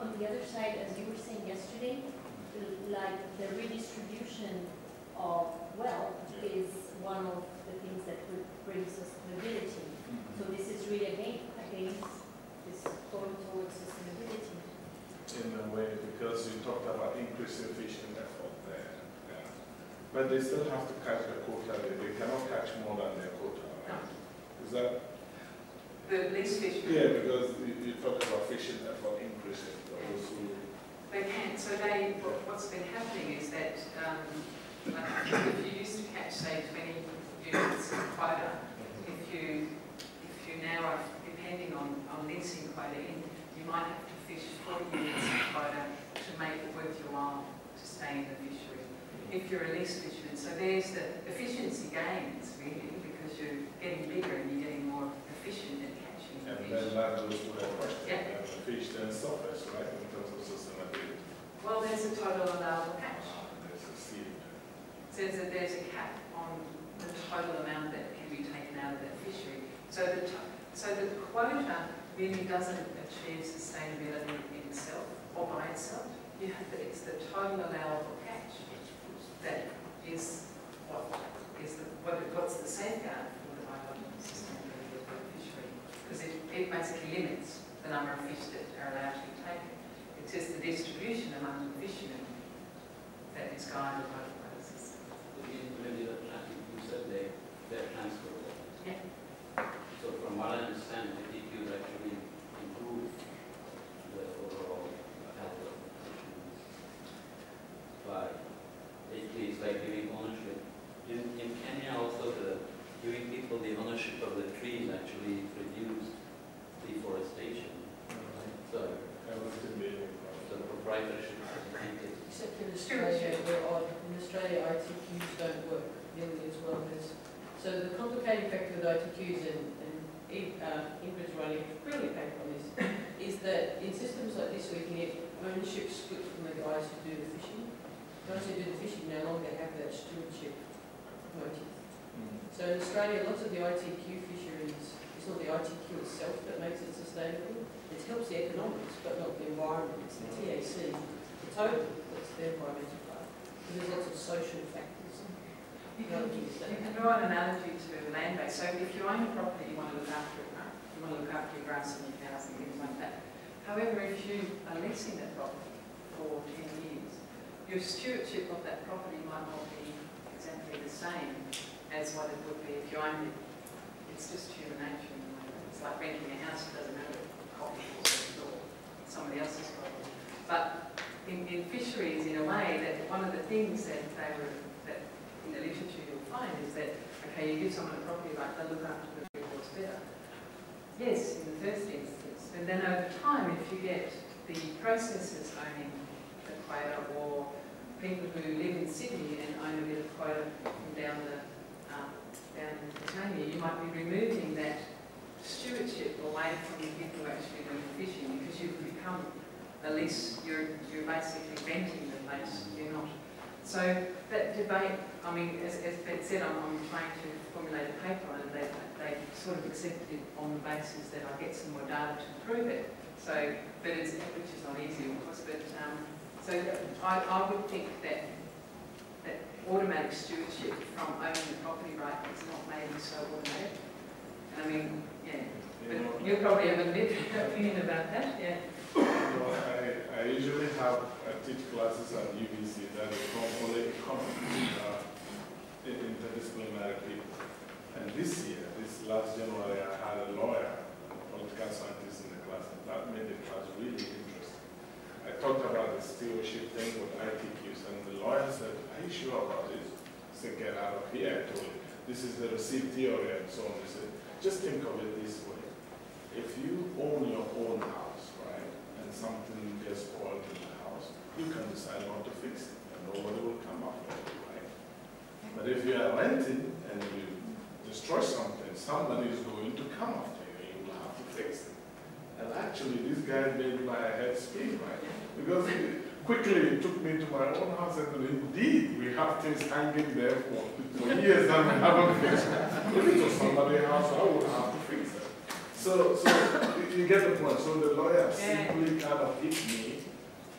On the other side, as you were saying yesterday, the- like the redistribution of wealth is one of the things that brings bring sustainability. Mm-hmm. So this is really again against this going towards sustainability. in a way because you talked about increasing fishing effort there. Yeah. But they still have to catch the quota. They, they cannot catch more than their quota. Right? Is that? The least fish Yeah, because you, talk about fishing effort increasing. Those who, They can, so they, what- what's been happening is that, um, like, if you used to catch, say, twenty units of quota, if you, if you now are depending on, on leasing quota in, you might have to fish forty units of quota to make it worth your while to stay in the fishery, if you're a lease fisherman. So there's the efficiency gains, really, because you're getting bigger and you're getting more efficient and then that goes to the question. Yeah. And the fish then suffers, right, in terms of sustainability. Well, there's a total allowable catch. Uh, There's a seed. says that there's a cap on the total amount that can be taken out of that fishery. So the, so the quota really doesn't achieve sustainability in itself or by itself. You have the, it's the total allowable catch that is what is the, what, what's the safeguard for the biological sustainability of the fishery. Because it, it basically limits the number of fish that are allowed to be taken. It's just the distribution among the fishermen that is guided by the quota system. Maybe the you said they, they're transferable. Yeah. So from what I understand, the DQ actually improve the overall health of the fisheries. But it is like giving ownership. In, in Kenya also, the, giving people the ownership of the trees actually deforestation. So, Everything being. so proprietorship is. Except in Australia, where odd. In Australia, ITQs don't work nearly as well as. So the complicating factor with ITQs, and, and uh, Ingrid's writing a brilliant paper on this, is that in systems like this, we can get ownership split from the guys who do the fishing. Those who do the fishing no longer have that stewardship motive. So in Australia, lots of the ITQ fisheries, it's not the ITQ itself that makes it sustainable. It helps the economics, but not the environment. It's the mm. TAC, the total, that's the environmental part. So there's lots of social factors. You can, you can draw an analogy to land base. So if you own a property, you want to look after it, right? You want to look after your grass and your cows and things like that. However, if you are leasing that property for 10 years, your stewardship of that property might not be exactly the same as what it would be if you owned it. It's just human nature. It's like renting a house, it doesn't matter if coffee or somebody else's property. But in, in fisheries, in a way, that one of the things that they were, that in the literature you'll find is that, okay, you give someone a property right, they look after the rewards better. Yes, in the first instance. And then over time, if you get the processors owning the quota or people who live in Sydney and own a bit of quota from down the, down in Tasmania, you might be removing that stewardship away from the people who actually doing the fishing because you've become, at least you're, you're basically renting the place, you're not. So that debate, I mean, as, as Beth said, I'm, I'm trying to formulate a paper and they, they sort of accepted it on the basis that I get some more data to prove it. So, but it's, which is not easy, of course, but, um, so I, I would think that automatic stewardship from owning the property right is not maybe so automatic. I mean, yeah, You but you probably have a different opinion about that, yeah. you know, I, I usually have, I teach classes at UBC that is only uh, interdisciplinary people. And this year, this last January, I had a lawyer, a political scientist in the class, and that made the class really interesting. I talked about the stewardship thing with ITQs, and the lawyer said, are you sure about this? I said, get out of here, I told him. This is the receipt theory and so on. He said, just think of it this way. If you own your own house, right, and something gets spoiled in the house, you can decide not to fix it, and nobody will come after you, right? But if you are renting and you destroy something, somebody is going to come after you, and you will have to fix it. And actually, this guy made my head spin, right? Because he quickly took me to my own house and indeed, we have things hanging there for, for years and we haven't fixed it. If it was somebody's house, I would have to fix it. So, so you- you get the point. So the lawyer simply kind of hit me.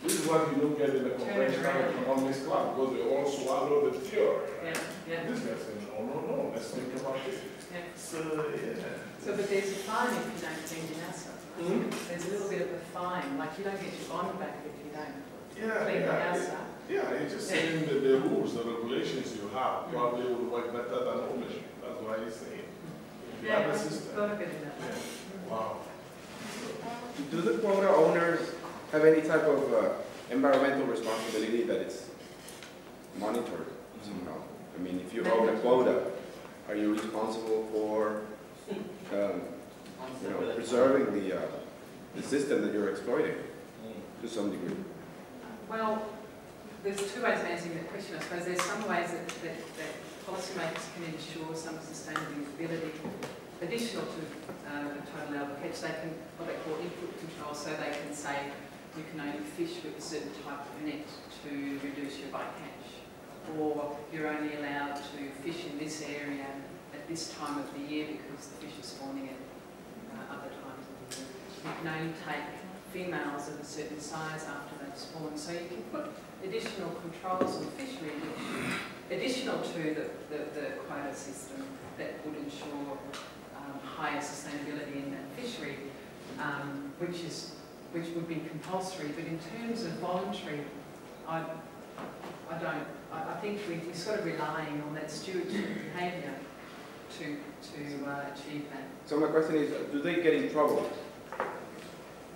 This is what you don't get in the conventional economics club, because they all swallow the theory. Yeah, yeah. This guy said, no, no, no, let's think about it. Yeah. So, yeah. So, but there's a fine if you don't clean your house up. I think There's a little bit of a fine, like you don't get your bond back if you don't Yeah, clean your yeah, house it- up. yeah, it's just saying that the rules, the regulations you have probably would work better than ownership. That's why he's saying. If you have Yeah, a system. thought of it in that way. Yeah. Wow. Do the quota owners have any type of uh, environmental responsibility that it's monitored somehow? I mean, if you own a quota, are you responsible for, um, you know, preserving the, uh, the system that you're exploiting to some degree? Well, there's two ways of answering that question, I suppose. There's some ways that, that, that policymakers can ensure some sustainability additional to uh, the total allowable catch. They can, what they call input control, so they can say you can only fish with a certain type of net to reduce your bycatch. Or you're only allowed to fish in this area at this time of the year because the fish is spawning at uh, other times of the year. You can only take females of a certain size after they've spawned. So you can put additional controls on fishery, additional to the, the, the quota system that would ensure um, higher sustainability in that fishery, um, which is which would be compulsory. But in terms of voluntary, I, I don't. I, I think we, we're sort of relying on that stewardship behaviour to to uh, achieve that. So my question is, do they get in trouble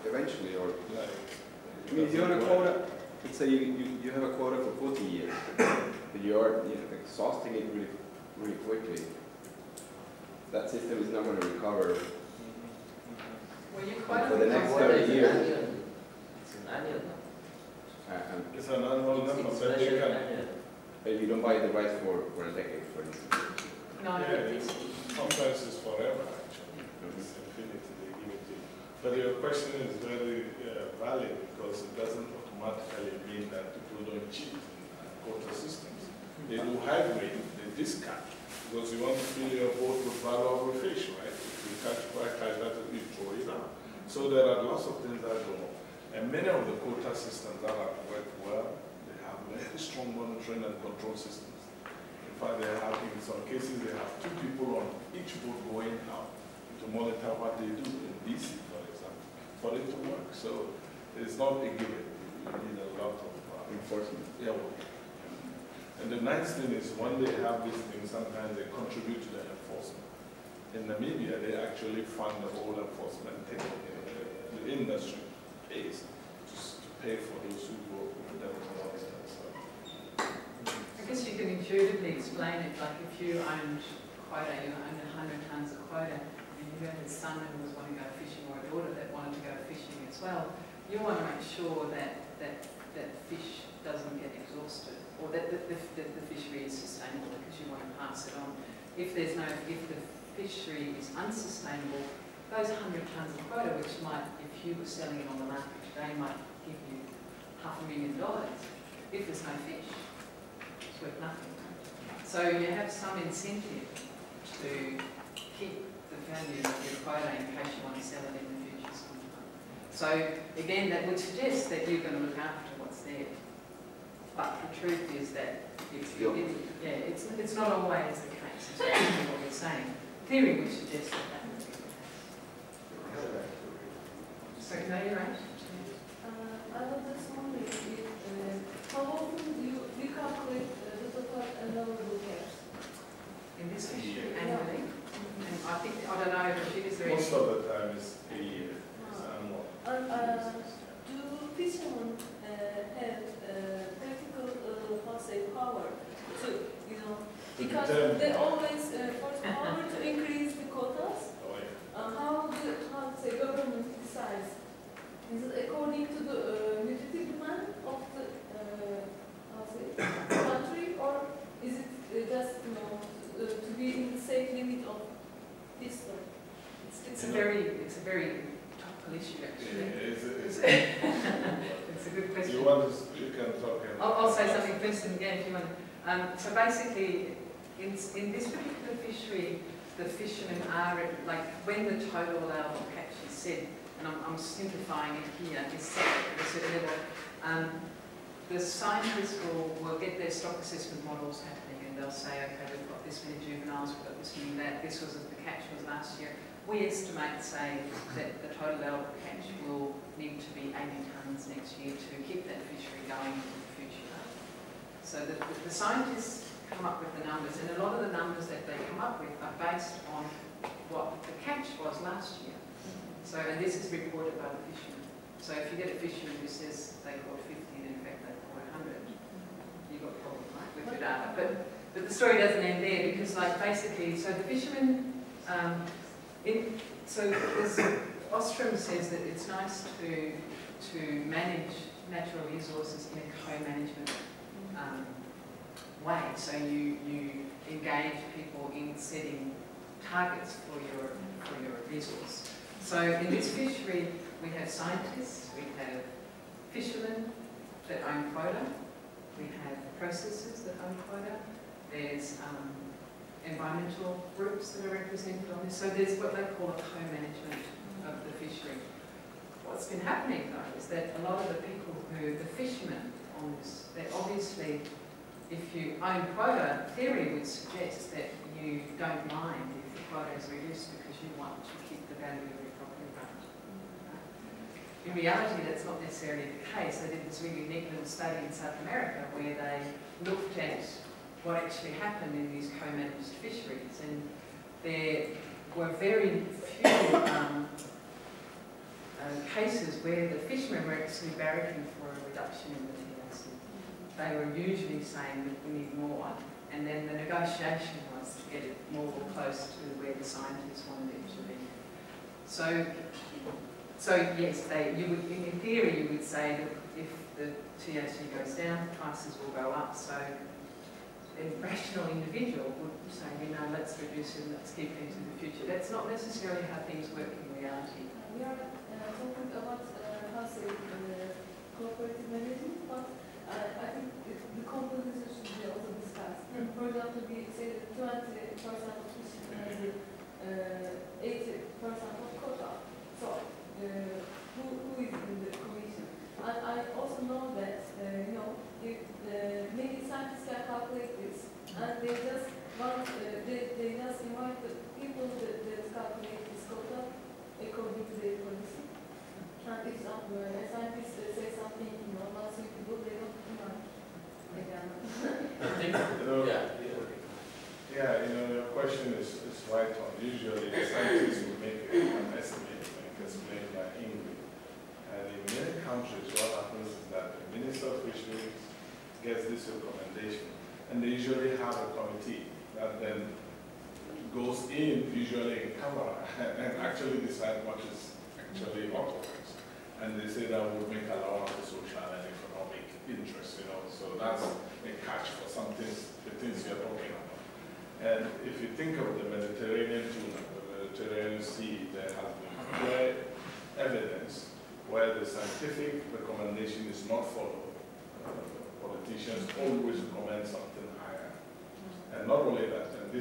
eventually, or? Like, I mean, if you own a quota, let's say you, you, you have a quota for 40 years, but you're you know, exhausting it really, really quickly, that system is not going to recover Well, you quite for the next Quota 30 is an years. It's an annual. Uh, It's an annual number, but they can, annually. if you don't buy the rights for, for a decade, for instance. No, yeah, it's, it's, sometimes it's forever, actually. It's infinity, they give it to you. But your question is very uh, valid because it doesn't automatically mean that people don't cheat in quota systems. They do highgrade, they discard, because you want to fill your boat with valuable fish, right? If you catch quite high, that you throw it out. So there are lots of things that go on. And many of the quota systems that have worked well, they have very strong monitoring and control systems. In fact, they have, in some cases, they have two people on each boat going out to monitor what they do in DC, for it to work. So it's not a given. You need a lot of uh, Enforcement. yeah, work. And the nice thing is when they have these things, sometimes they contribute to the enforcement. In Namibia, they actually fund the whole enforcement thing. The industry pays to, to pay for those who go with them to monitor and stuff. I guess you can intuitively explain it, like if you owned quota, you owned a hundred tons of quota, and you had a son who was wanting to go fishing, or a daughter that wanted to go fishing as well, you want to make sure that, that, that fish doesn't get exhausted, or that the, the, the fishery is sustainable, because you want to pass it on. If there's no, if the fishery is unsustainable, those 100 tonnes of quota, which might, if you were selling it on the market today, might give you half a million dollars. If there's no fish, it's worth nothing. So you have some incentive to keep the value of your quota in case you want to sell it in the future sometime. So again, that would suggest that you're going to look after what's there. But the truth is that it's, it, yeah, it's, it's not always the case, is what we're saying. Theory would suggest that that would be the case. So, no, you're right. Uh, I was just wondering, if, uh, how often do you, you calculate uh, the total allowable catch? In this fishery annually, and I think, I don't know, Rashid, is there? Most of the time is a year, it's annual. And uh, do fishermen uh, have uh, practical, uh, say, power. To, you know, because they always uh, force power to increase the quotas? Oh, yeah. Uh, how the, how to say, government decides? Is it according to the uh, nutritive demand of the, uh, how to say, country, or is it uh, just, you know, uh, to be in the safe limit of this one? It's, it's a very, it's a very topical issue, actually. It's, It's, it's, it's a good you question. want to, you can talk. and- I'll, I'll say something first and again if you want. Um, so basically, in, in this particular fishery, the fishermen are, like, when the total allowable catch is set, and I'm, I'm simplifying it here, is set at a certain level, um, the scientists will, will get their stock assessment models happening and they'll say, okay, we've got this many juveniles, we've got this many that, this was the catch was last year. We estimate, say, that the total allowable catch will need to be 80 tonnes next year to keep that fishery going. So the, the, the scientists come up with the numbers, and a lot of the numbers that they come up with are based on what the catch was last year. So, and this is reported by the fishermen. So if you get a fisherman who says they caught 50 and in fact they caught 100, you've got a problem, right, with your data. But, but the story doesn't end there because like basically, so the fishermen, um, in, so Ostrom says that it's nice to, to manage natural resources in a co-management um, way. So you, you engage people in setting targets for your, for your resource. So in this fishery, we have scientists, we have fishermen that own quota, we have processors that own quota, there's um, environmental groups that are represented on this. So there's what they call a co-management of the fishery. What's been happening though is that a lot of the people who, the fishermen on this, they obviously, if you own quota, theory would suggest that you don't mind if the quota is reduced because you want to keep the value of your property right. In reality, that's not necessarily the case. They did this really neat little study in South America where they looked at what actually happened in these co-managed fisheries and there were very few um, uh, cases where the fishermen were actually barracking for a reduction in the. They were usually saying that we need more and then the negotiation was to get it more close to where the scientists wanted it to be. So, so yes, they, you would, in theory, you would say that if the TAC goes down, prices will go up. So a rational individual would say, you know, let's reduce it, let's keep it into the future. That's not necessarily how things work in reality. We are uh, talking about uh, say uh, cooperative management, for example, 80%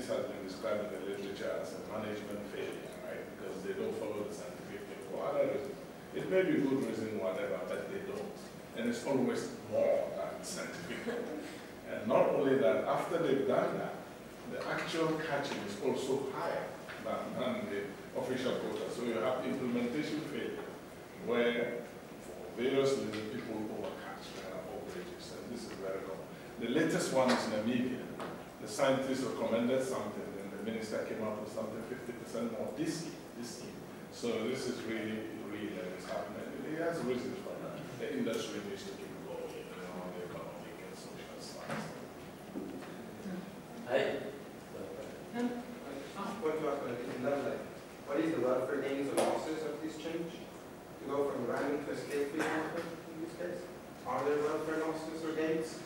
this has been described in the literature as a management failure, right? Because they don't follow the scientific thing for other reasons. It may be good reason, whatever, but they don't. And it's always more than scientific. <laughs> and not only that, after they've done that, the actual catching is also higher than, than the official quota. So you have implementation failure, where for various reasons people overcatch and overages, and this is very common. The latest one is Namibia. The scientists recommended something, and the minister came up with something 50% more this year, this year. So this is really, really that is happening. It has reasons for that. The industry needs to keep going, you know, the economic and social science. Um, I, I want to ask on a different like, what is the welfare gains or losses of this change? To go from random to a scale-free market in this case? Are there welfare losses or gains?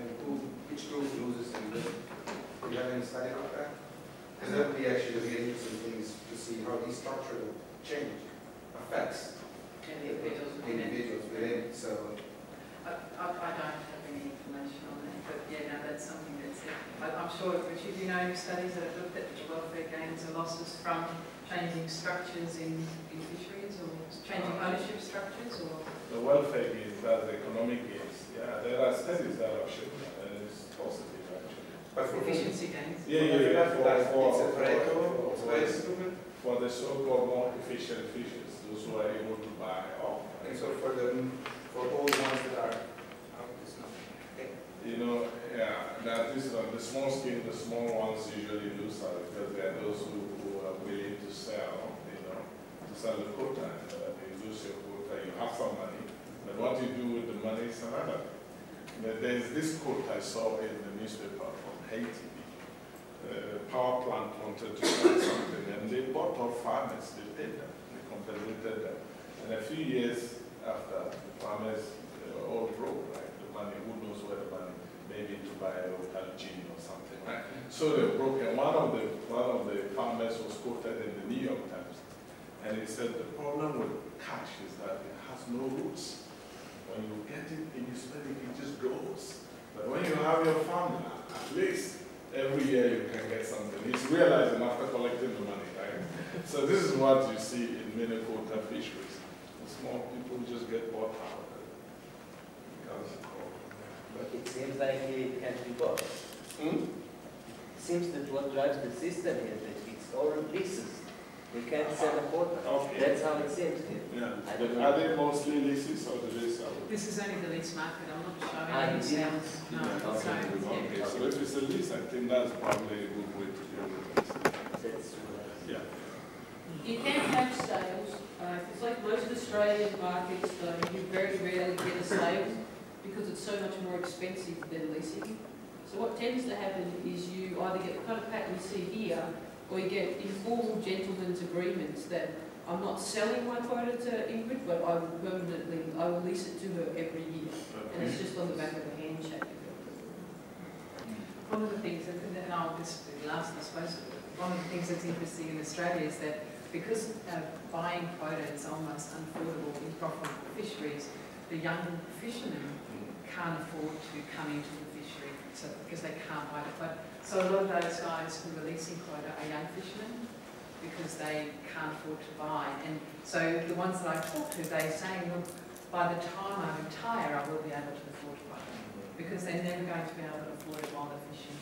And who, which group loses and who? Do you have any study about that? Because that would be actually the really interesting things to see how this structural change affects And the individuals within individuals within, so I, I, I don't have any information on that, but yeah, no, that's something that's, I, I'm sure, Rashid, you know any studies that have looked at the welfare gains and losses from changing structures in, in fisheries or changing uh-huh. ownership structures or? The welfare gains, that's the economic gains. Yeah, there are studies that have shown that, it's positive actually. But for Efficiency gains? Yeah, yeah, yeah. For, That's- for, it's a for, Pareto, for, for, very improvement. for the so-called more efficient fishes, those who are able to buy off. And so for the, for all the ones that are, out of this number. You know, yeah, that is on the small scale, the small ones usually lose out because there are those who, who are willing to sell, you know, to sell the quota. And, uh, you lose your quota, you have some money, but what you do with the money is another. But There's this quote I saw in the newspaper Uh, power plant wanted to start something and they bought off farmers, they paid them, they compensated them. And a few years after, the farmers uh, all broke, right? The money, who knows where the money, maybe to buy a local gin or something, right? So they broke, and one of the, one of the farmers was quoted in the New York Times. And he said, the problem with cash is that it has no roots. When you get it and you spend it, it just grows. But when you have your farm, at least every year you can get something. It's realizing after collecting the money, right? So this is what you see in many quota fisheries. The small people just get bought out. It seems like it can be both. Hmm? Seems that what drives the system is that it's all leases. We can't sell a quota. Okay. That's how it seems here. Yeah, but are they mostly leases or do they sell? This is only the lease market, I'm not sure Ah, any you didn't? sales. No, Yeah, so, Okay, yeah. so if it's a lease, I think that's probably a good way to deal with it. That's Yeah. You can't have sales, uh, it's like most Australian markets, though, you very rarely get a sale because it's so much more expensive than leasing. So what tends to happen is you either get the kind of pattern you see here, or you get informal gentlemen's agreements that I'm not selling my quota to Ingrid, but I will permanently, I will lease it to her every year. And it's just on the back of a handshake. One of the things, and then I'll just, last, I suppose, one of the things that's interesting in Australia is that because uh, buying quota is almost unaffordable in profitable fisheries, the young fishermen can't afford to come into the fishery so, because they can't buy the quota. So a lot of those guys who are leasing quota are young fishermen because they can't afford to buy. And so the ones that I talk to, they say, look, by the time I retire, I will be able to afford to buy because they're never going to be able to afford it while they're fishing.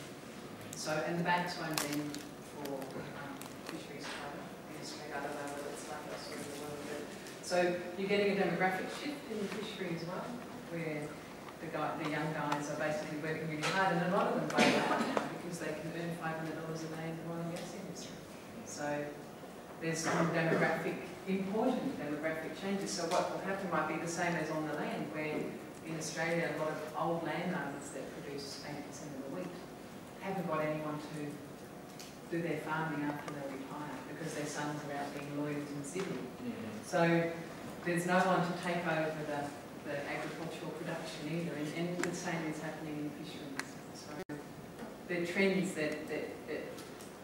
So, and the banks won't for um, fisheries quota in Australia. I don't know whether it's like the world, so you're getting a demographic shift in the fishery as well, where the guy, the young guys are basically working really hard, and a lot of them out now because they can earn five hundred dollars a day in the oil and gas industry. So there's some demographic, important demographic changes. So what will happen might be the same as on the land, where in Australia, a lot of old landowners that produce 80% of the wheat haven't got anyone to do their farming after they retire because their sons are out being lawyers in Sydney. Mm-hmm. So there's no one to take over the, the agricultural production either, and, and the same is happening in fisheries. So the trends that, that, that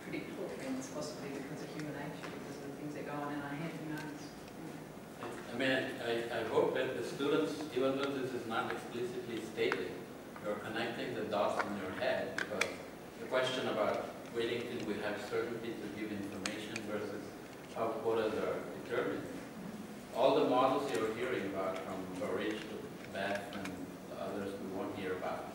predictable trends, possibly because of human nature, because of the things that go on in our head, who knows? I mean, I, I hope that the students, even though this is not explicitly stated, you're connecting the dots in your head because the question about waiting till we have certainty to give information versus how quotas are determined. All the models you're hearing about from Burridge to Beth and the others we won't hear about,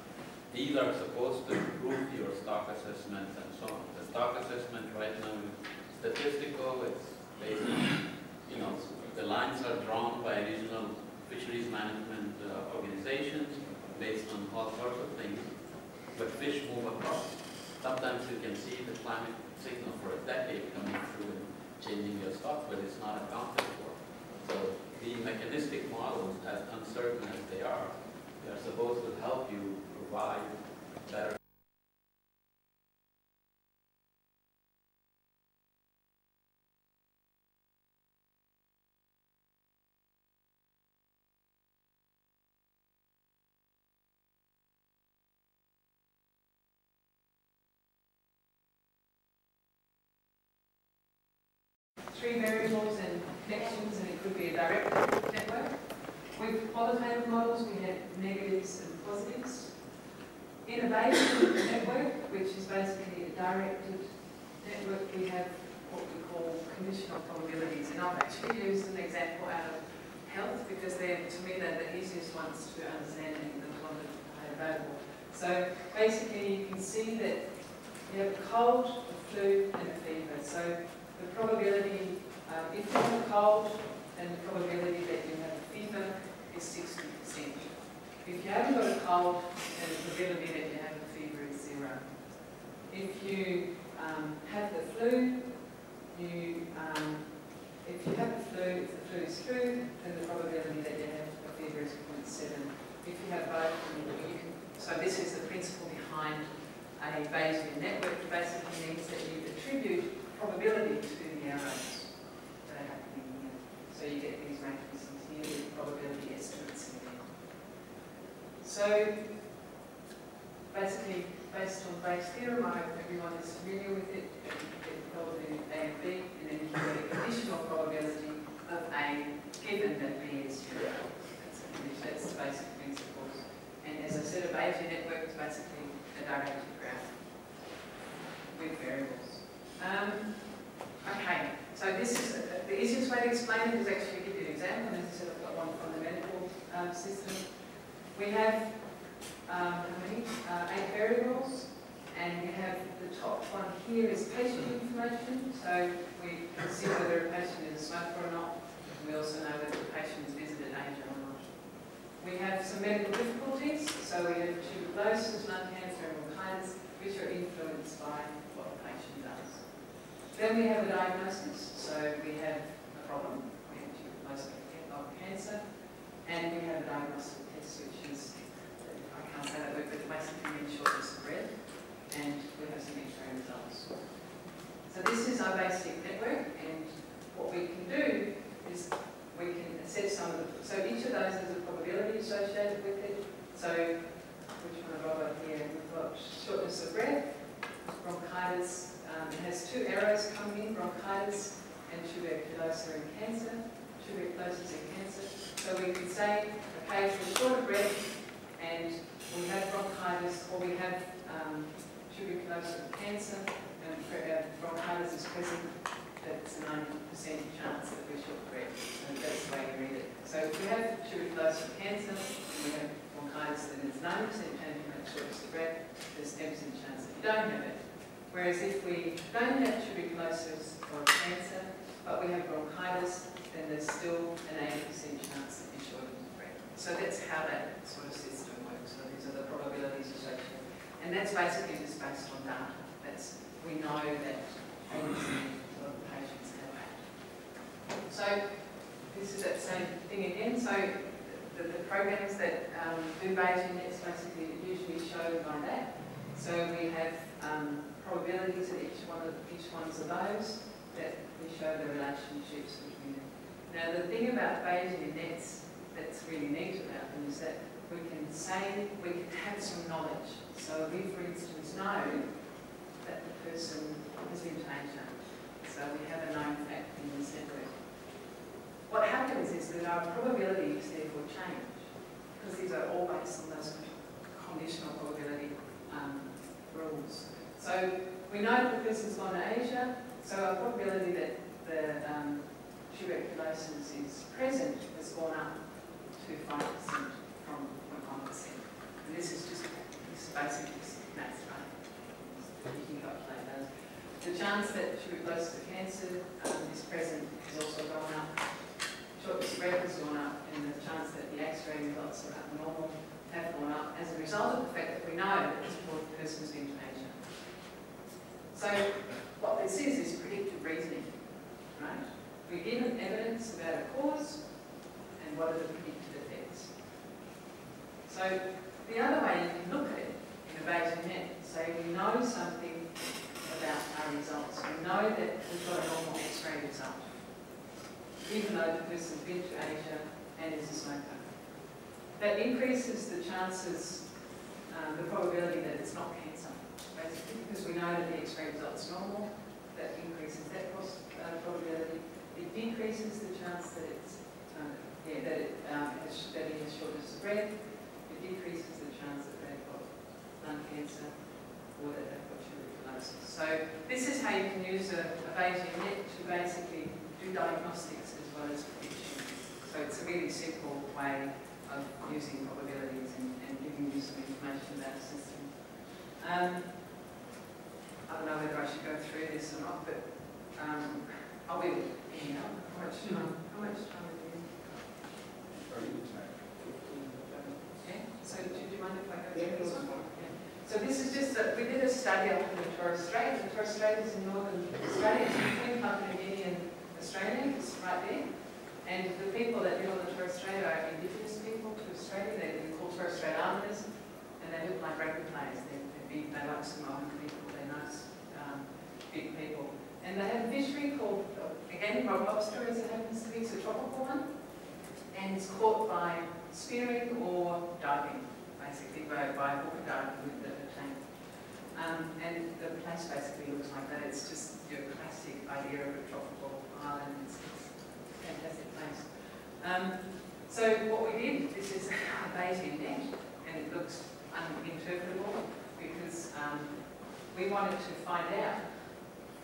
these are supposed to improve your stock assessments and so on. The stock assessment right now is statistical, it's based you know, the lines are drawn by regional fisheries management uh, organizations based on all sorts of things, but fish move across. Sometimes you can see the climate signal for a decade coming through and changing your stock, but it's not accounted for. So the mechanistic models, as uncertain as they are, they are supposed to help you provide better three variables and connections, could be a directed network. With qualitative models, we have negatives and positives. In a Bayesian network, which is basically a directed network, we have what we call conditional probabilities. And I've actually used an example out of health because they're, to me, they're the easiest ones to understand and the one that are available. So basically, you can see that you have a cold, a flu, and a fever. So the probability, um, if you have a cold, the probability that you have a fever is 60%. If you haven't got a cold, then the probability that you have a fever is zero. If you um, have the flu, you, um, if you have the flu, if the flu is true, then the probability that you have a fever is 0.7. If you have both, you can, so this is the principle behind a Bayesian network. Basically means that you attribute probability to the arrows that are happening here. So you get these matrices here with probability estimates in there. So basically, based on Bayes' theorem, I hope everyone is familiar with it. You get probability of A and B, and then you get a conditional probability of A given that B is true. That's, that's the basic principles. And as I said, a Bayesian network is basically a directed graph with variables. Um, okay, so this is, uh, the easiest way to explain it is actually to give you an example, and as I said, I've got one from the medical um, system. We have, um? Uh, eight variables, and we have the top one here is patient information, so we can see whether a patient is a smoker or not. We also know whether the patient has visited Asia or not. We have some medical difficulties, so we have tuberculosis, lung cancer, and all bronchitis, which are influenced by what the patient does. Then we have a diagnosis, so we have a problem, we have tuberculosis of cancer, and we have a diagnostic test, which is, I can't say that word, but basically means shortness of breath, and we have some X-ray results. So this is our basic network, and what we can do is we can assess some of the, so each of those has a probability associated with it. So which one have I got here? We've got shortness of breath, bronchitis, it has two arrows coming in, bronchitis and tuberculosis and cancer, tuberculosis and cancer. So we can say, okay, we're short of breath and we have bronchitis or we have um, tuberculosis and cancer and uh, bronchitis is present, that's a 90% chance that we're short of breath. So that's the way you read it. So if we have tuberculosis and cancer and we have bronchitis, then it's 90% chance you have shortness of breath, there's 10% chance that you don't have it. Whereas if we don't have tuberculosis or cancer, but we have bronchitis, then there's still an 80% chance that you're short of breath. So that's how that sort of system works. So these are the probabilities associated. And that's basically just based on data. That's, we know that 80% of patients have that. So this is that same thing again. So the, the programs that um, do Bayesian nets basically usually show by that. So we have um, probabilities at each one of each ones of those that we show the relationships between them. Now the thing about Bayesian nets that's really neat about them is that we can say, we can have some knowledge. So we, for instance, know that the person has been changed. So we have a known fact in this network. What happens is that our probabilities therefore change, because these are all based on those conditional probability um, rules. So we know that the person's gone to Asia, so our probability that the um, tuberculosis is present has gone up to 5% from 0.1%. And this is just, this is basically maths, right? You can calculate. The chance that tuberculosis or cancer um, is present has also gone up. Short spread has gone up, and the chance that the X-ray results are abnormal have gone up as a result of the fact that we know that this been to Asia. So what this is is predictive reasoning, right? We're given evidence about a cause and what are the predicted effects. So the other way you can look at it in a Bayesian net, say we know something about our results. We know that we've got a normal X-ray result, even though the person's been to Asia and is a smoker. That increases the chances, um, the probability that it's not because we know that the X-ray result's normal. That increases that cost, uh, probability. It decreases the chance that it's, um, yeah, that it, um, has, that it has shorter spread. It decreases the chance that they've got lung cancer or that they've got tuberculosis. So this is how you can use a, a Bayesian net to basically do diagnostics as well as prediction. So it's a really simple way of using probabilities and, and giving you some information about a system. Um, I don't know whether I should go through this or not, but um, I will. Anyhow, how much time? How much time have you? Yeah. So do, you mind if I go through this one? Yeah. So this is just a, we did a study up in the Torres Strait. The Torres Strait is in northern Australia. It's between Papua New Guinea and Australia. It's right there. And the people that live on the Torres Strait are indigenous people to Australia. They, they're called Torres Strait Islanders, and they look like rugby players. They, they're big, they like Samoan people. People. And they have a fishery called, again, rock lobster as it happens to be. It's a tropical one. And it's caught by spearing or diving, basically, by, by hook and diving with the tank. Um, and the place basically looks like that. It's just your classic idea of a tropical island. It's, it's a fantastic place. Um, so what we did, this is a Bayesian net, and it looks uninterpretable because um, we wanted to find out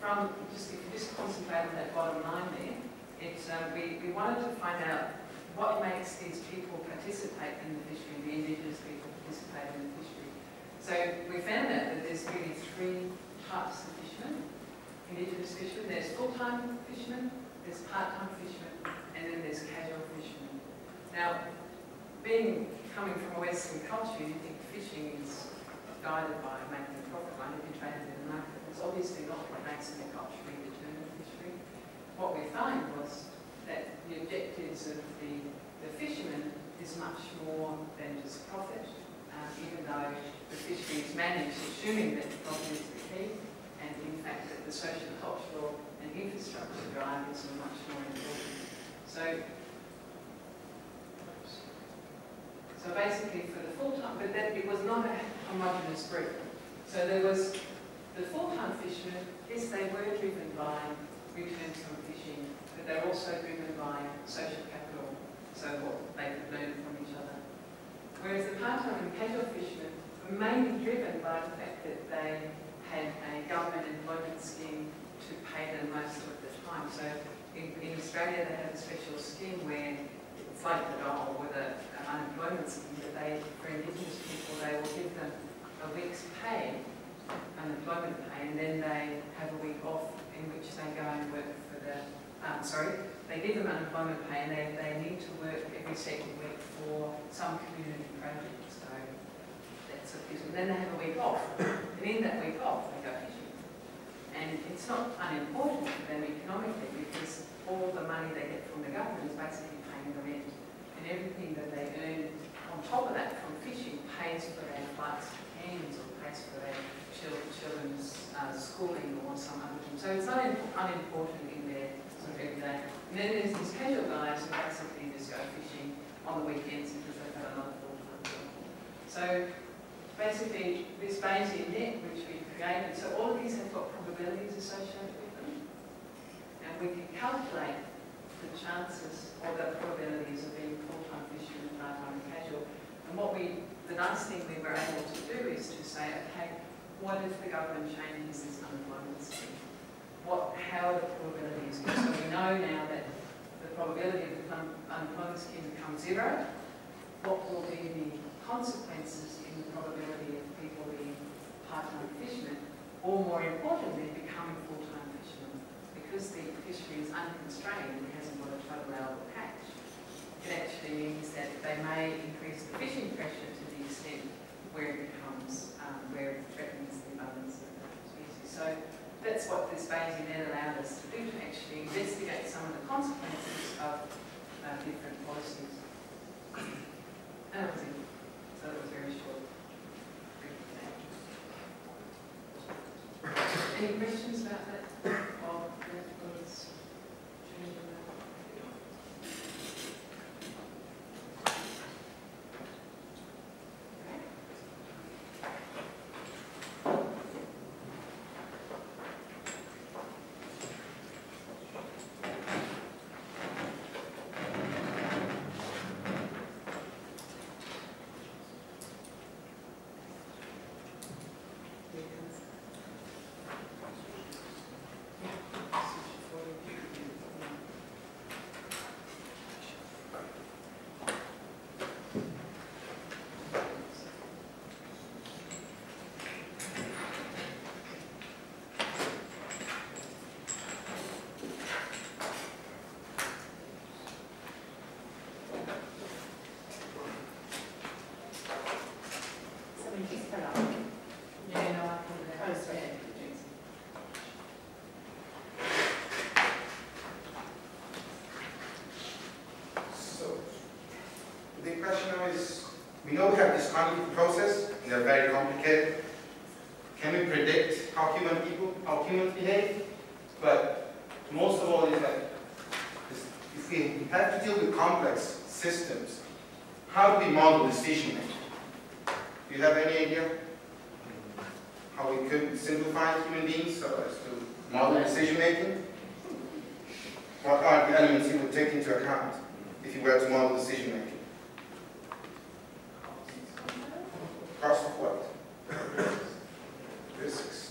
from, just if you just concentrate on that bottom line there, it's, um, we, we wanted to find out what makes these people participate in the fishery, the indigenous people participate in the fishery. So we found out that there's really three types of fishermen, indigenous fishermen. There's full-time fishermen, there's part-time fishermen, and then there's casual fishermen. Now, being coming from a Western culture, you think fishing is guided by making a profit, right? If you trade it in the market. Obviously not what makes it a culturally determined fishery. What we found was that the objectives of the, the fishermen is much more than just profit, um, even though the fishery is managed assuming that profit is the key, and in fact that the social, cultural and infrastructure drivers are much more important. So So basically for the full-time, but that it was not a homogenous group. So there was the full-time fishermen, yes, they were driven by returns from fishing, but they're also driven by social capital, so what they could learn from each other. Whereas the part-time and casual fishermen were mainly driven by the fact that they had a government employment scheme to pay them most of the time. So in, in Australia they have a special scheme where it's like the dole with a, an unemployment scheme that they, for Indigenous people, they will give them a week's pay, unemployment pay, and then they have a week off in which they go and work for the, um, sorry, they give them unemployment pay and they, they need to work every second week for some community project. So that's a And then they have a week off. And in that week off, they go fishing. And it's not unimportant for them economically because all the money they get from the government is basically paying the rent. And everything that they earn on top of that from fishing pays for their flights to Cairns or pays for their children's uh, schooling or some other thing. So it's not unimportant in their sort of everyday. And then there's these casual guys who basically just go fishing on the weekends because they've got another full-time job. So basically this Bayesian net which we created, so all of these have got probabilities associated with them. And we can calculate the chances or the probabilities of being full-time fisherman, part-time casual. And what we, the nice thing we were able to do is to say, okay, what if the government changes this unemployment scheme? What, how are the probabilities? So we know now that the probability of the un- unemployment um, scheme become zero. What will be the consequences in the probability of people being part-time fishermen, or more importantly, becoming full-time fishermen? Because the fishery is unconstrained and hasn't got a total allowable catch, it actually means that they may increase the fishing pressure to the extent where it becomes, um, where it threatens the abundance of the species. So that's what this Bayesian net allowed us to do, to actually investigate some of the consequences of uh, different policies. And that was it. So it was very short. Any questions about that? Or that was changing that? Somebody just fell off. Yeah, no, I can, oh, sorry. So, the question now is, we know we have this cognitive process, and they're very complicated. Can we predict how human people, how humans behave? But most of all is that is- if we have to deal with complex systems, how do we model decision making? Do you have any idea how we could simplify human beings so as to model decision making? What are the elements you would take into account if you were to model decision making? Cost of what? Risks.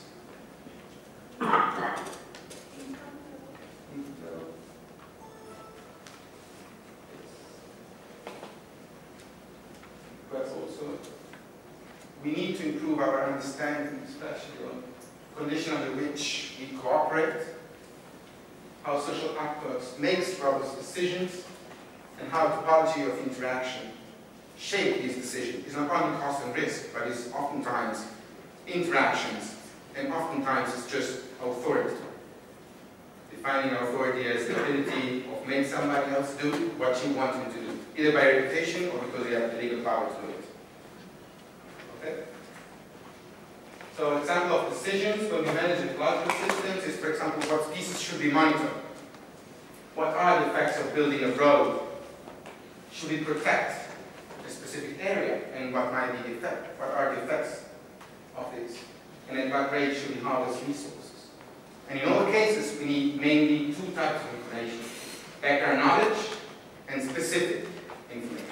But also, we need to improve our understanding, especially on condition under which we cooperate, how social actors make those decisions, and how topology of interaction shape these decisions. It's not only cost and risk, but it's oftentimes interactions, and oftentimes it's just authority. Defining authority as the ability of make somebody else do what you want them to do, either by reputation or because you have the legal power to do it. Okay? So an example of decisions when we manage ecological systems is, for example, what species should be monitored. What are the effects of building a road? Should we protect a specific area? And what might be the effect? What are the effects of this? And at what rate should we harvest resources? And in all cases, we need mainly two types of information. Background knowledge and specific information.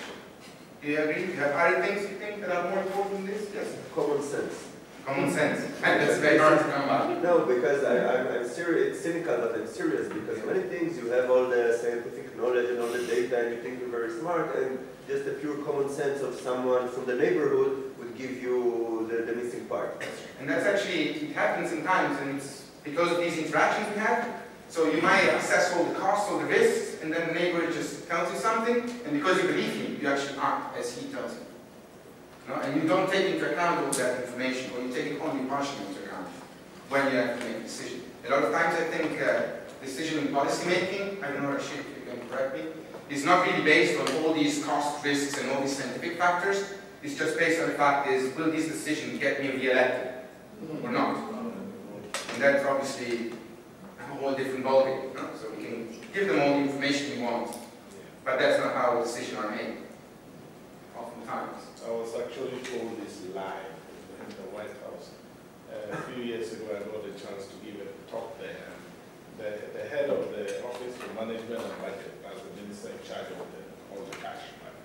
Do you agree? Do you have other things you think that are more important than this? Yes? Common sense. Common sense. That's very hard to come by. No, because I, I'm, I'm serious, it's cynical, but I'm serious, because many things you have all the scientific knowledge and all the data, and you think you're very smart, and just a pure common sense of someone from the neighborhood would give you the, the missing part. And that's actually, it happens sometimes, and it's because of these interactions we have. So you might assess all the costs, all the risks, and then the neighbor just tells you something, and because you believe him, you actually act as he tells you. And you don't take into account all that information, or you take it only partially into account when you have to make a decision. A lot of times I think uh, decision in policy making, I don't know Rashid, if you can correct me, is not really based on all these cost risks and all these scientific factors. It's just based on the fact is, will this decision get me re-elected or not? And that's obviously a whole different ballgame. So we can give them all the information we want, but that's not how decisions are made, oftentimes. I was actually told this live in the White House. Uh, a few years ago, I got a chance to give a talk there. The, the head of the Office for Management and Budget, as the minister in charge of the, all the cash money,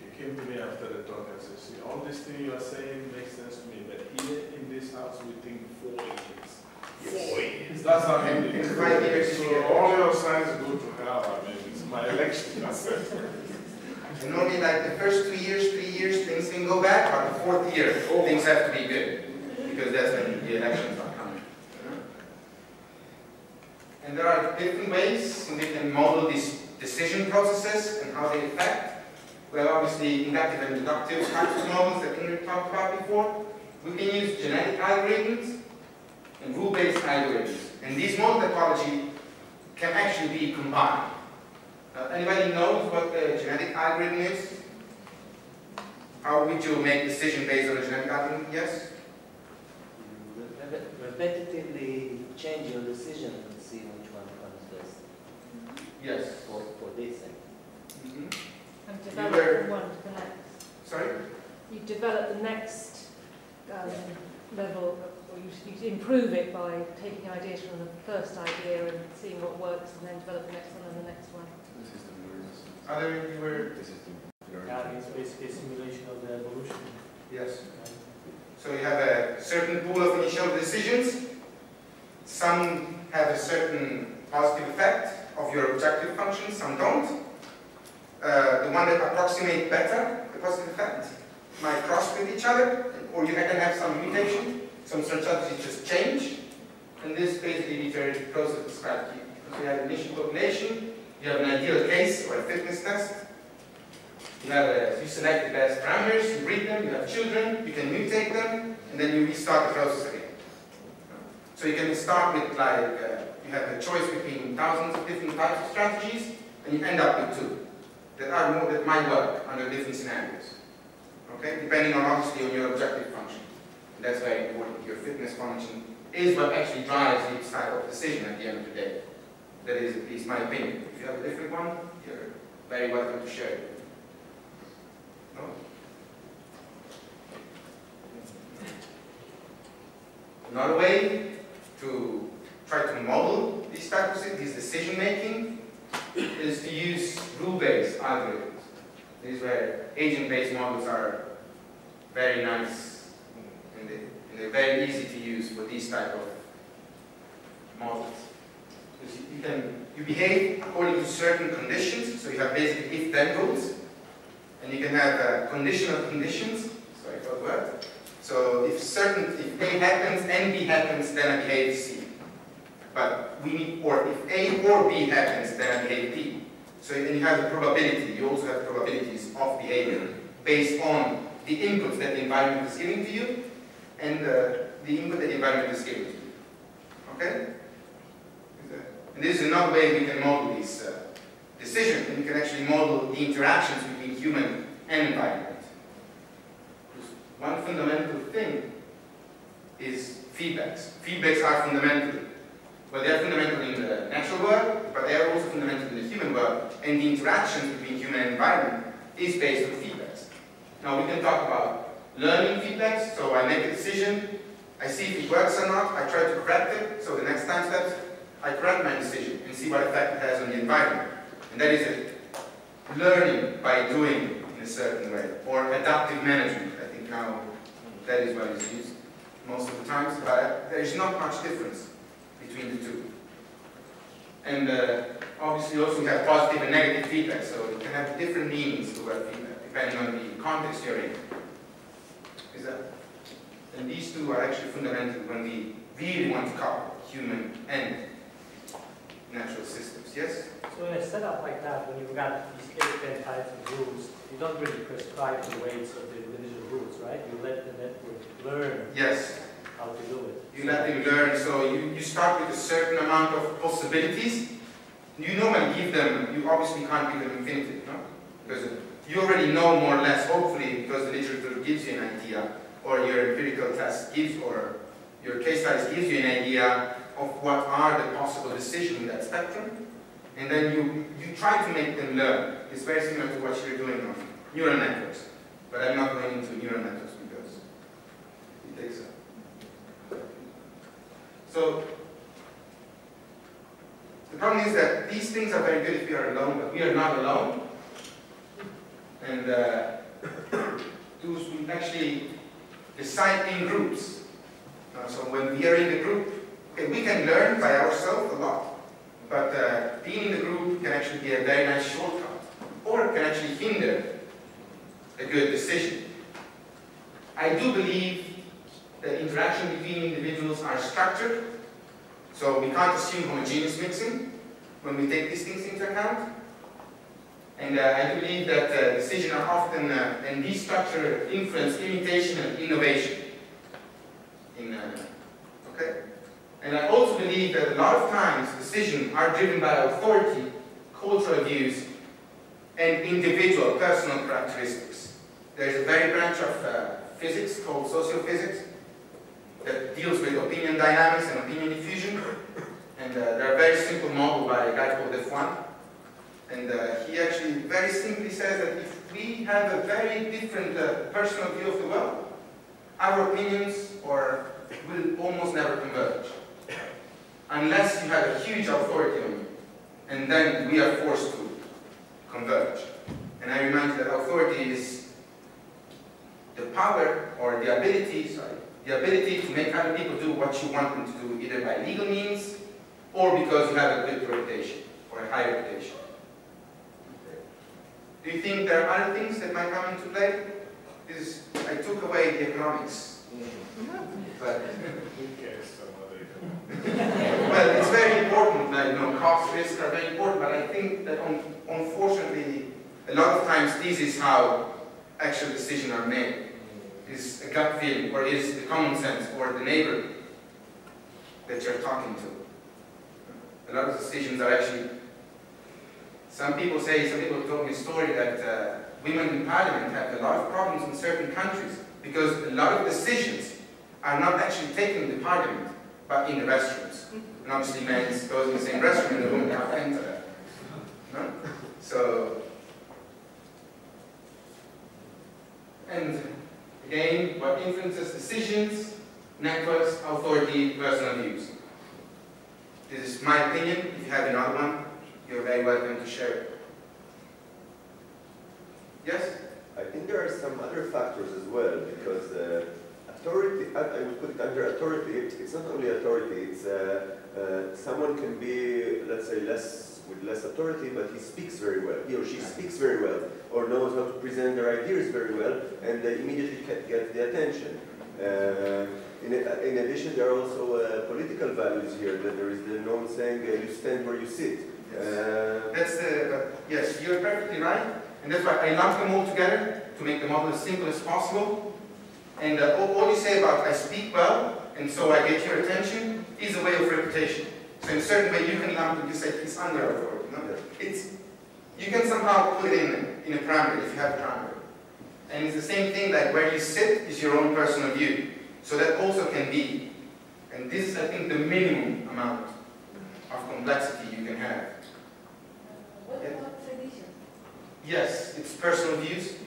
he he came to me after the talk and said, see, all this thing you are saying makes sense to me, but here in this house, we think four years. Four years, that's how In many. in years, So all your signs go to hell, I mean, it's my election, that's <laughs> it. And normally like the first two years, three years, things can go bad, but the fourth year, oh. things have to be good. Because that's when the elections are coming. And there are different ways we can model these decision processes and how they affect. Well, obviously, inductive and deductive types of models that Ingrid talked about before. We can use genetic algorithms and rule-based algorithms. And these model topology can actually be combined. Uh, anybody knows what the genetic algorithm is? How would you make decision based on a genetic algorithm? Yes? Re- Repetitively change your decision and see which one comes best Yes. for, for this. Mhm. And develop were- from one to the next. Sorry? You develop the next um, level, or you, you improve it by taking ideas from the first idea and seeing what works, and then develop the next one and the next one. This is the learning. Other, you were, This is the learning. Yeah, it's basically a simulation of the evolution. yes. So you have a certain pool of initial decisions. Some have a certain positive effect of your objective function, some don't. Uh, the one that approximate better the positive effect might cross with each other, or you can have some mutation, some strategies just change, and this basically determines the process of strategy. So you have initial population, you have an ideal case or a fitness test, you have a, you select the best parameters, you breed them, you have children, you can mutate them, and then you restart the process again. So you can start with like, uh, you have a choice between thousands of different types of strategies, and you end up with two that are more, that might work under different scenarios. Okay, depending on obviously on your objective function. And that's very important. Your fitness function is what actually drives each type of decision at the end of the day. That is at least my opinion. If you have a different one, you're very welcome to share it. No? Another way to try to model these of these decision making is to use rule-based algorithms. These where agent-based models are very nice and they're very easy to use for these type of models. You, can you behave according to certain conditions, so you have basically if-then rules, and you can have uh, conditional conditions. Sorry for the word. So if certain if A happens and B happens, then I behave C. But we need, or if A or B happens, then I behave. So then you have the probability, you also have probabilities of behavior based on the inputs that the environment is giving to you and uh, the input that the environment is giving to you. Okay? And this is another way we can model these uh, decisions, you can actually model the interactions between human and environment. Because one fundamental thing is feedbacks. Feedbacks are fundamental but they are fundamental in the natural world, but they are also fundamental in the human world. And the interactions between human and environment is based on feedbacks. Now we can talk about learning feedbacks, so I make a decision, I see if it works or not, I try to correct it, so the next time steps, I correct my decision and see what effect it has on the environment. And that is it. Learning by doing in a certain way, or adaptive management, I think now that is what is used most of the times, but there is not much difference between the two. And uh, obviously also we have positive and negative feedback, so you can have different meanings to word feedback, depending on the context you're in. Is that? And these two are actually fundamental when we really want to couple human and natural systems. Yes? So in a setup like that, when you've got these eight, ten types of rules, you don't really prescribe the weights of the individual rules, right? You let the network learn Yes. how to do it. You let them learn, so you, you start with a certain amount of possibilities. You normally give them, you obviously can't give them infinity, no? Because you already know more or less, hopefully, because the literature gives you an idea, or your empirical test gives, or your case studies gives you an idea of what are the possible decisions in that spectrum. And then you, you try to make them learn. It's very similar to what you're doing on neural networks. But I'm not going into neural networks because it takes a so the problem is that these things are very good if we are alone, but we are not alone. And uh, <coughs> we actually decide in groups. Uh, so when we are in the group, okay, we can learn by ourselves a lot. But uh, being in the group can actually be a very nice shortcut, or can actually hinder a good decision. I do believe that interaction between individuals are structured, so we can't assume homogeneous mixing when we take these things into account. And uh, I believe that uh, decisions are often, uh, and these structure influence imitation and innovation. In, uh, okay? And I also believe that a lot of times decisions are driven by authority, cultural views, and individual personal characteristics. There's a very branch of uh, physics called sociophysics that deals with opinion dynamics and opinion diffusion. And uh, there are very simple model by a guy called Deffuant. And uh, he actually very simply says that if we have a very different uh, personal view of the world, our opinions or will almost never converge. Unless you have a huge authority on you. And then we are forced to converge. And I remind you that authority is the power or the ability, sorry, the ability to make other people do what you want them to do, either by legal means or because you have a good reputation or a high reputation. Do you think there are other things that might come into play? Is I took away the economics. Mm-hmm. But Who cares about it? <laughs> well, it's very important that you know cost risks are very important, but I think that un unfortunately a lot of times this is how actual decisions are made. Is a gut feeling, or is the common sense, or the neighbor that you're talking to. A lot of decisions are actually. Some people say, some people told me a story that uh, women in parliament have a lot of problems in certain countries because a lot of decisions are not actually taken in the parliament, but in the restrooms. And obviously men goes in the same restroom and the woman can't that. No? So, and again, what influences decisions, networks, authority, personal views. This is my opinion. If you have another one, you're very welcome to share it. Yes? I think there are some other factors as well, because uh, authority, I, I would put it under authority, it's not only authority, it's uh, uh, someone can be, let's say, less with less authority, but he speaks very well, he or she speaks very well, or knows how to present their ideas very well, and they immediately get, get the attention. Uh, in, in addition, there are also uh, political values here, that there is the known saying, uh, you stand where you sit. Uh, That's the, uh, yes, you're perfectly right. And that's why I lump them all together to make the model as simple as possible. And uh, all, all you say about I speak well, and so I get your attention, is a way of reputation. So in a certain way you can lump it, you say it's under authority. No? It's, you can somehow put it in, in a parameter if you have a parameter. And it's the same thing that where you sit is your own personal view. So that also can be. And this is, I think, the minimum amount of complexity you can have. What about tradition? Yes, it's personal views.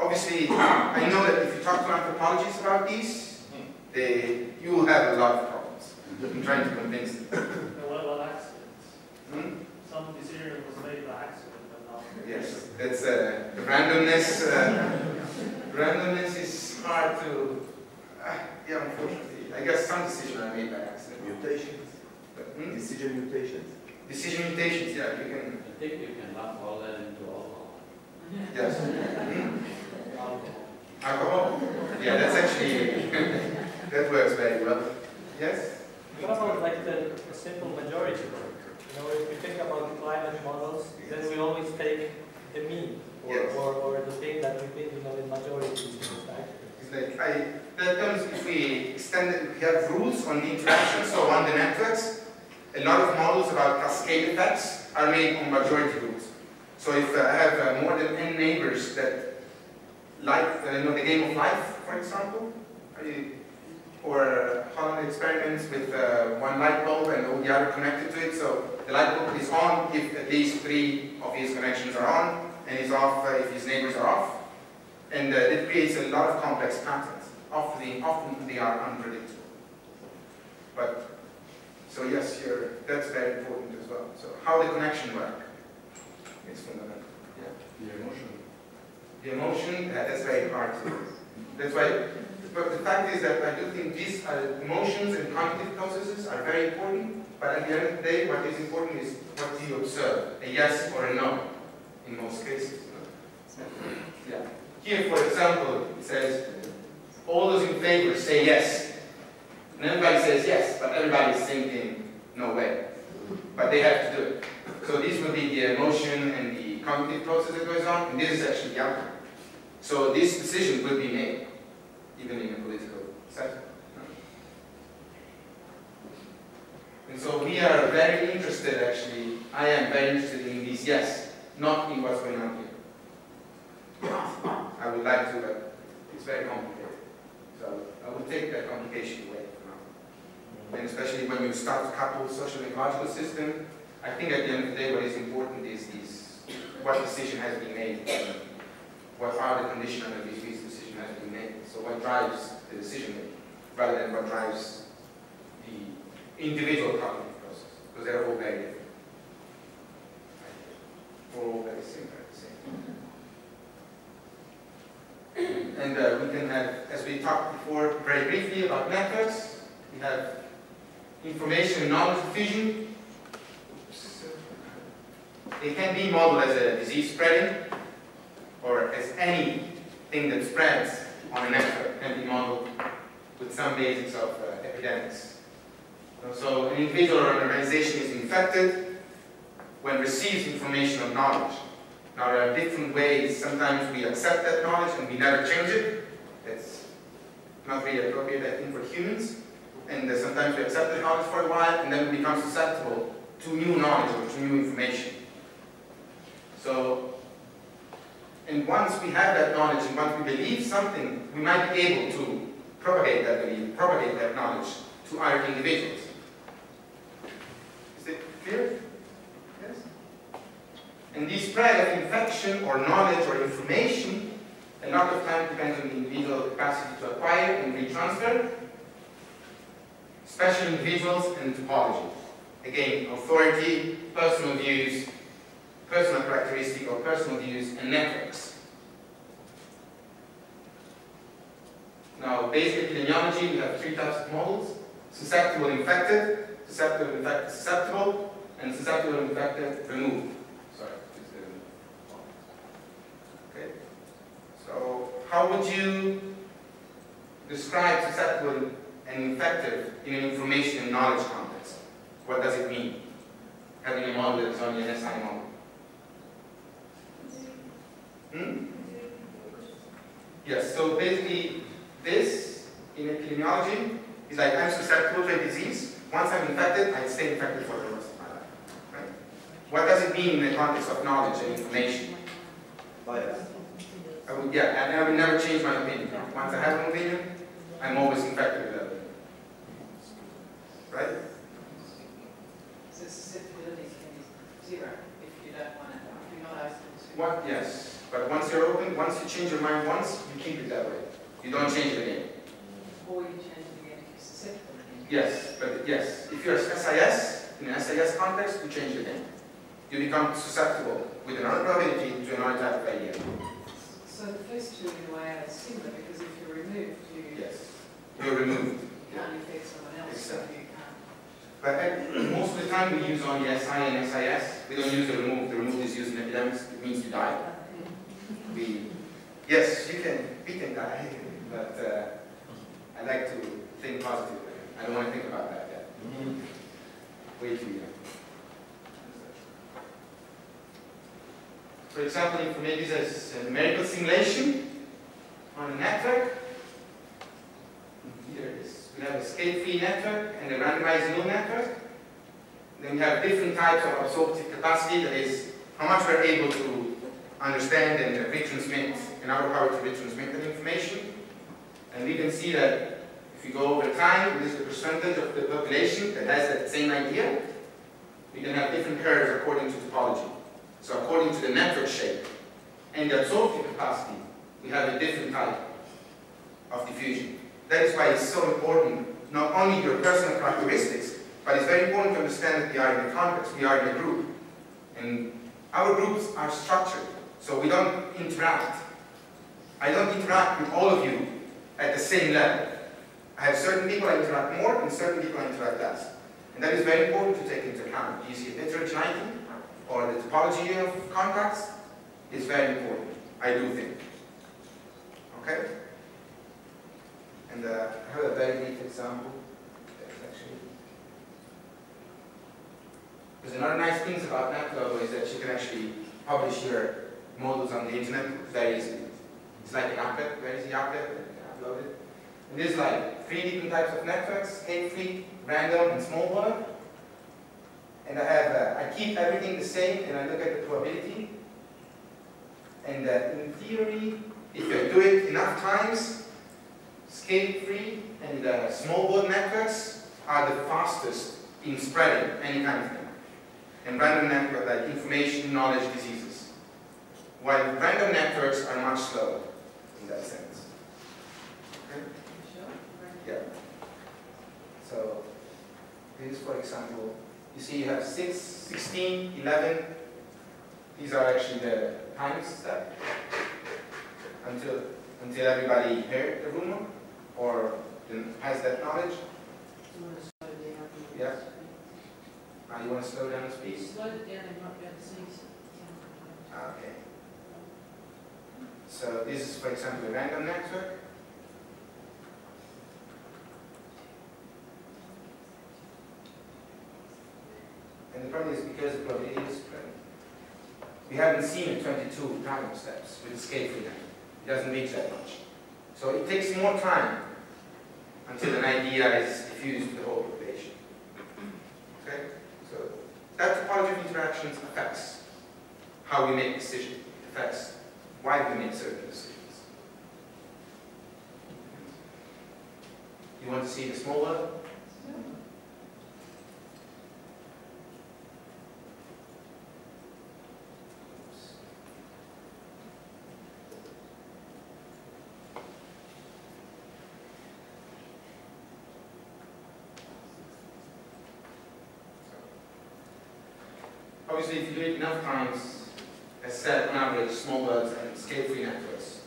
Obviously, I know that if you talk to anthropologists about these, they, you will have a lot of problems. I'm trying to convince them. And what about accidents? Hmm? Some decision was made by accident, but not. Yes, that's uh, randomness. Uh, randomness is hard to. Uh, yeah, unfortunately, I guess some decisions are made by accident. mutations, But, hmm? decision mutations. Decision mutations, yeah, you can. I think you can lump all that into alcohol. Yes. Alcohol? Yeah, that's actually <laughs> that works very well. Yes. What about like the, the simple majority vote? You know, if we think about climate models, then we always take the mean, or, Yes. or, or the thing that we think, you know, in majority is the. It's like I, that comes if we extend it, we have rules on the interaction, so on the networks, a lot of models about cascade effects are made on majority rules. So if I have uh, more than n neighbors that like, uh, you know, the game of life, for example, or Holland experiments with uh, one light bulb and all the other connected to it, so the light bulb is on if at least three of his connections are on, and is off uh, if his neighbors are off. And uh, it creates a lot of complex patterns. Often, often they are unpredictable. But, so yes, that's very important as well. So how the connection work is fundamental. The emotion. uh, that's very hard to, that's why, but the fact is that I do think these are, emotions and cognitive processes are very important, but at the end of the day, what is important is what do you observe, a yes or a no, in most cases. Yeah. Here, for example, it says, all those in favor say yes. And everybody says yes, but everybody is thinking, no way. But they have to do it. So these will be the emotion and the cognitive process that goes on, and this is actually the outcome. So this decision will be made, even in a political setting. And so we are very interested, actually, I am very interested in these yes, not in what's going on here. I would like to, but it's very complicated. So I will take that complication away for now. And especially when you start to couple social and ecological system, I think at the end of the day what is important is these, what decision has been made, what are the conditions under which this decision has been made. So what drives the decision making, rather than what drives the individual cognitive process, because they're all very different. Or all very similar at the same time. And uh, we can have, as we talked before very briefly about methods, we have information knowledge diffusion. It can be modeled as a disease spreading, or as anything that spreads on a network can be modeled with some basics of uh, epidemics. So an individual or an organization is infected when receives information or knowledge. Now there are different ways, sometimes we accept that knowledge and we never change it. That's not really appropriate, I think, for humans. And uh, sometimes we accept the knowledge for a while and then we become susceptible to new knowledge or to new information. So, and once we have that knowledge and once we believe something, we might be able to propagate that belief, propagate that knowledge to other individuals. Is it clear? Yes? And the spread of infection or knowledge or information, a lot of time depends on the individual capacity to acquire and retransfer, special individuals and topology. Again, authority, personal views, personal characteristic or personal views, and networks. Now, based epidemiology, we have three types of models. Susceptible infected, susceptible infected susceptible, and susceptible infected removed. Sorry. Okay. So how would you describe susceptible and infected in an information and knowledge context? What does it mean? Having a model that is only an SI model. Hmm? Yes, so basically this in epidemiology is like I'm susceptible to a disease. Once I'm infected, I stay infected for the rest of my life. Right? What does it mean in the context of knowledge and information? Bias. I would, yeah, and I will never change my opinion. Once I have an opinion, I'm always infected with that opinion. Right? So susceptibility can be zero if you don't want it, you're not open to. What? Yes. But once you're open, once you change your mind once, you keep it that way. You don't change it again. Or you change it again if you're susceptible. Yes, but yes, if you're SIS, in an SIS context, you change it again. You become susceptible with another probability to another type of idea. So the first two in a way are similar because if you're removed, you Yes. You're removed. can't infect someone else. Exactly. But most of the time we use only SI and SIS. We don't use the remove. The remove is used in epidemics. It means you die. We, yes, you can, we can die, but uh, I like to think positively. I don't want to think about that yet. Way too young. For example, if maybe there's a medical simulation on a network, here it is. We have a scale-free network and a randomized null network. Then we have different types of absorptive capacity, that is, how much we're able to understand and retransmit, and our power to retransmit that information. And we can see that if you go over time, this is the percentage of the population that has that same idea. We can have different curves according to topology. So according to the network shape and the absorptive capacity, we have a different type of diffusion. That is why it's so important, not only your personal characteristics, but it's very important to understand that we are in a context, we are in a group. And our groups are structured, so we don't interact I don't interact with all of you at the same level. I have certain people I interact more and certain people I interact less. And that is very important to take into account. Do you see heterogeneity or the topology of contacts? Is very important, I do think. Okay? And uh, I have a very brief example. Because another nice thing about NetLogo is that you can actually publish your models on the internet very easily. It's like an applet, very easy applet. And there's like three different types of networks, scale-free, random, and small world. And I have, uh, I keep everything the same and I look at the probability. And uh, in theory, if you do it enough times, scale-free and uh, small networks are the fastest in spreading any kind of thing. And random networks like information, knowledge, diseases. While random networks are much slower in that sense. Okay? Yeah. So, this for example, you see you have 6, 16, 11. These are actually the times step until, until everybody heard the rumor or has that knowledge. Yeah. Now you want to slow down the speed? Slow it down and not be able to see. Okay. So this is, for example, a random network. And the problem is because the probability is spread. We haven't seen it 22 time steps with the scale-free network. It doesn't reach that much. So it takes more time until an idea is diffused to the whole population. Okay? So that topology of interactions affects how we make decisions. It affects why we make certain decisions. You want to see the small level? Obviously, if you do it enough times, as said, on average, small world and scale-free networks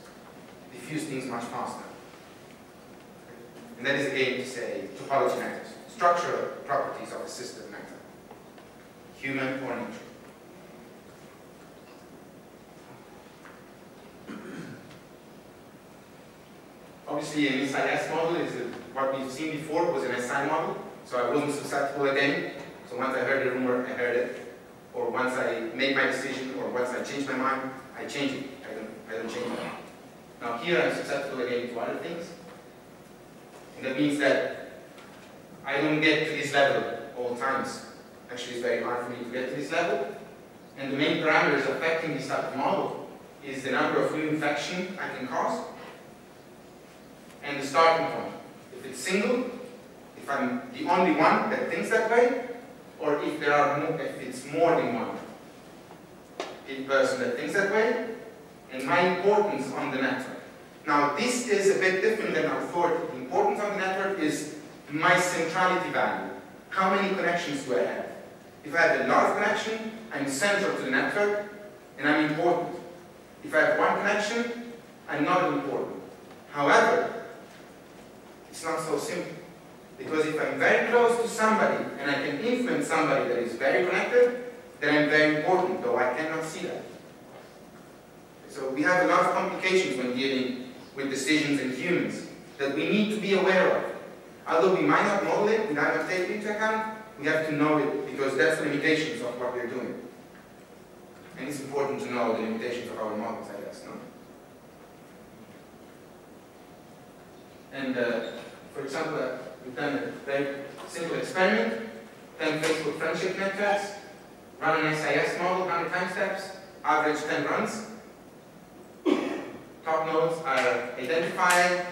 diffuse things much faster. And that is again to say topology matters. Structural properties of a system matter. Human or nature. <clears throat> Obviously, an SIS model is what we've seen before was an SI model, so I wasn't susceptible again. So once I heard the rumor, I heard it. Or once I make my decision, or once I change my mind, I change it. I don't, I don't change it. Now here I'm susceptible again to other things. And that means that I don't get to this level all times. Actually, it's very hard for me to get to this level. And the main parameters affecting this type of model is the number of new infection I can cause and the starting point. If it's single, if I'm the only one that thinks that way, or if there are more, if it's more than one in person that thinks that way, and my importance on the network. Now, this is a bit different than authority. The importance on the network is my centrality value. How many connections do I have? If I have a lot of connection, I'm central to the network, and I'm important. If I have one connection, I'm not important. However, it's not so simple. Because if I'm very close to somebody and I can influence somebody that is very connected, then I'm very important, though I cannot see that. So we have a lot of complications when dealing with decisions in humans that we need to be aware of. Although we might not model it, we might not take it into account, we have to know it because that's the limitations of what we're doing. And it's important to know the limitations of our models, I guess, no? And uh, for example, we've done a very simple experiment, 10 Facebook friendship networks, run an SIS model, 100 time steps, average 10 runs. Top nodes are identified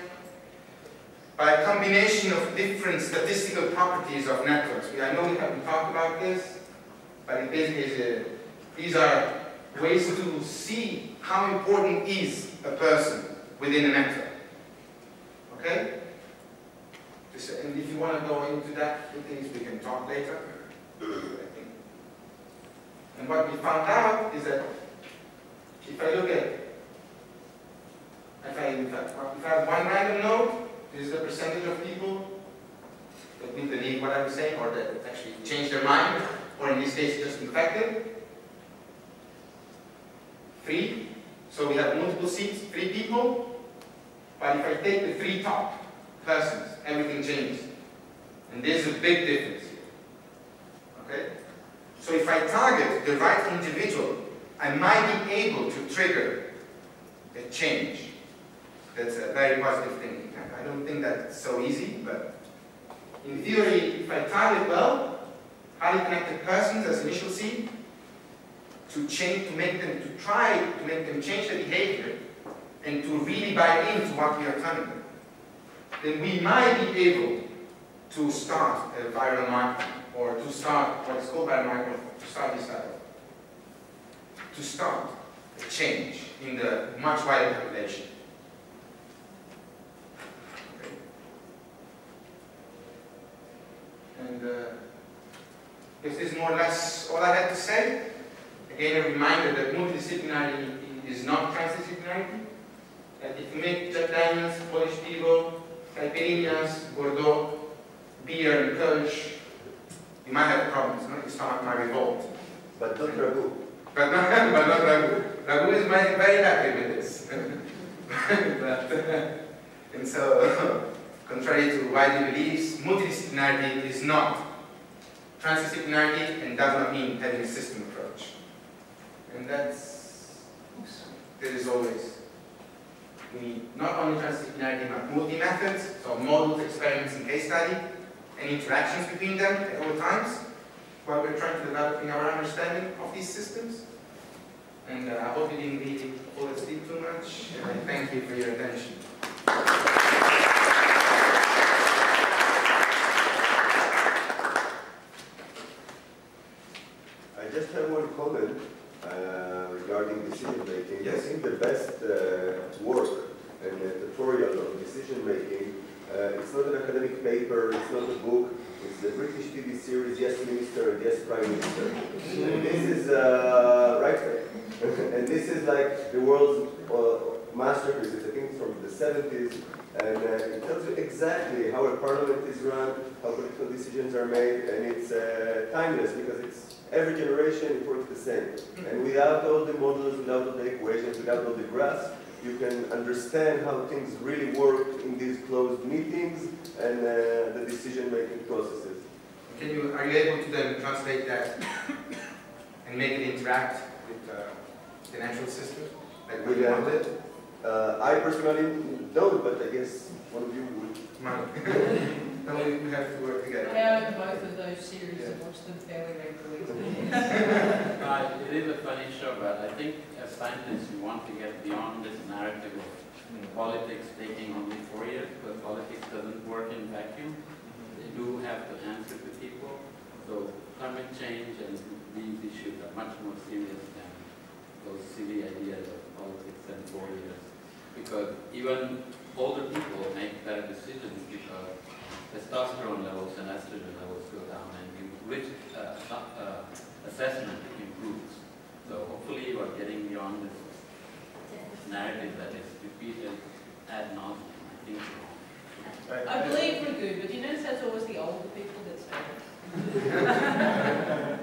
by a combination of different statistical properties of networks. I know we haven't talked about this, but these are ways to see how important is a person within a network. Okay? and if you want to go into that, things we can talk later, I think. And what we found out is that if I look at, if I, if I, if I have one random node, this is the percentage of people that believe what I was saying or that actually change their mind, or in this case just infected. Three. So we have multiple seats, three people. But if I take the three top, persons, everything changes. And there's a big difference. Okay? So if I target the right individual, I might be able to trigger a change. That's a very positive thing. I don't think that's so easy, but in theory, if I target well, highly connected persons as initial seed, to change, to make them, to try to make them change their behavior, and to really buy into what we are telling them, then we might be able to start a viral marketing, or to start what is called viral marketing, to start this type to start a change in the much wider population. And uh, this is more or less all I had to say. Again, a reminder that multidisciplinarity is not transdisciplinarity. That if you make Daniels, Polish Pivo, Caipirinhas, Bordeaux, beer, and Kölsch, you might have problems, no? Your stomach might revolt. But not ragu. But not, <laughs> but not ragu. Ragu is very, very happy with this. <laughs> but, <laughs> and so, contrary to widely beliefs, multidisciplinarity is not transdisciplinarity and does not mean having a system approach. And that's, there is always, we need not only transdisciplinarity but multi-methods, so models, experiments, and case study, and interactions between them at all times, while we're trying to develop our understanding of these systems. And uh, I hope you didn't really fall asleep too much, and I thank you for your attention. I just have one comment uh, regarding decision making. I Yes. think the best uh, work and the tutorial on decision making, uh, it's not an academic paper, it's not a book, it's the British TV series Yes Minister and Yes Prime Minister. And this is, uh, right, <laughs> and this is like the world's uh, masterpiece, I think from the 70s, and uh, it tells you exactly how a parliament is run, how political decisions are made, and it's uh, timeless because it's every generation it works the same. And without all the models, without all the equations, without all the graphs, you can understand how things really work in these closed meetings and uh, the decision-making processes. Can you, are you able to then translate that and make it interact with uh, the natural system? Like we want it? Uh, I personally don't, but I guess one of you would. <laughs> Mine. then we we have to work together. I own both of those series and watch them fairly regularly. <laughs> Right, it is a funny show, but I think as scientists, we want to get beyond this narrative of politics taking only four years, because politics doesn't work in vacuum. They do have to answer to people. So climate change and these issues are much more serious than those silly ideas of politics and four years. Because even older people make better decisions because testosterone levels and estrogen levels go down and you, rich uh, uh, assessment improves. So hopefully you are getting beyond this narrative that is repeated ad nauseum. I think I believe we're good, but you notice that's always the older people that say it. <laughs>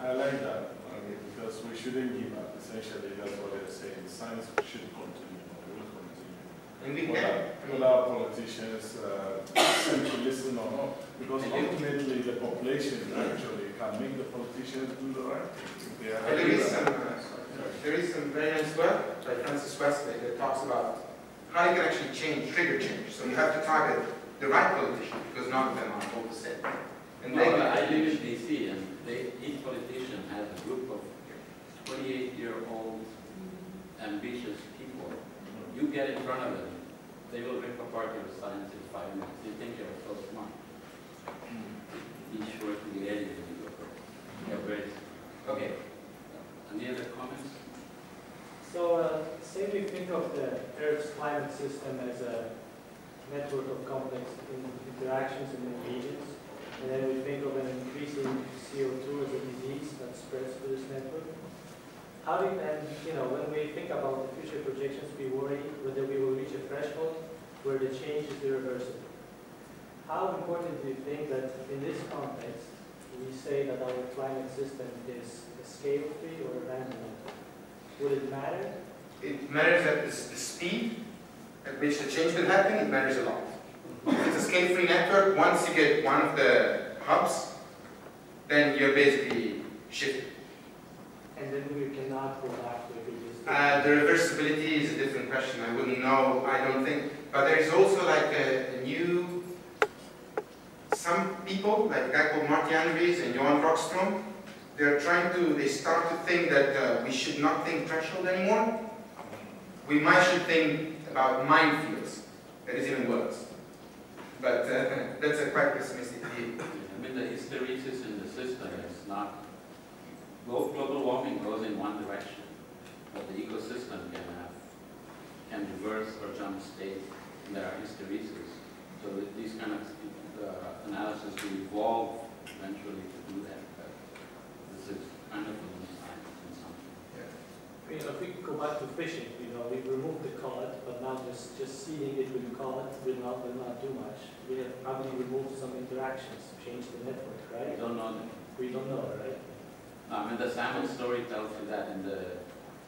I like that, I mean, because we shouldn't give up, essentially, that's what they're saying, science should continue, it will continue. And we Whether, can, whether our politicians, uh, seem to listen or not, because ultimately the population actually can make the politicians do the right thing. if and there is some, uh, there is some very nice work by Frances Westley that talks about how you can actually change, trigger change. So you have to target the right politician, because none of them are all the same. And No, they I live in DC and they, each politician has a group of twenty-eight-year-old ambitious people. You get in front of them, they will rip apart your science in five minutes. You think you're so smart. Be sure to get it when you go first. Yeah, great. Okay. Any other comments? So, uh, say we think of the Earth's climate system as a network of complex interactions and ingredients, and then we think of an increasing CO2 as a disease that spreads through this network. How do you, and, you know, when we think about the future projections, we worry whether we will reach a threshold where the change is irreversible. How important do you think that in this context, we say that our climate system is scale-free or random, would it matter? It matters at the, the speed at which the change will happen, it matters a lot. If it's a scale-free network, once you get one of the hubs, then you're basically shifted. And then we cannot go back to a previous. Uh, the reversibility is a different question. I wouldn't know. I don't think. But there is also like a, a new. Some people, like a guy called Marty Anderies and Johan Rockstrom, they're trying to. They start to think that uh, we should not think threshold anymore. We might should think about minefields. That is even worse. But uh, <laughs> that's a quite pessimistic view. I mean, the hysteresis in the system is not, glo- global warming goes in one direction, but the ecosystem can have, can reverse or jump state, and there are hysteresis. So these kind of uh, analysis will evolve eventually to do that, but this is kind of a new science in some I mean, if we go back to fishing, you know, we've removed the collet, but now just, just seeding it with collet will not, will not do much. We have probably removed some interactions, changed the network, right? We don't know that. We don't know, right? I mean, the salmon story tells you that in the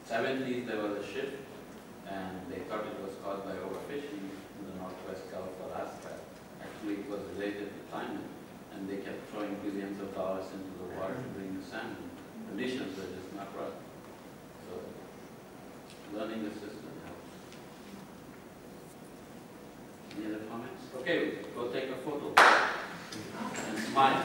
seventies, there was a ship, and they thought it was caused by overfishing in the northwest Gulf of Alaska. Actually, it was related to climate, and they kept throwing billions of dollars into the water to bring the salmon. Conditions were just not right. So, learning the system helps. Any other comments? Okay, go take a photo. And smile.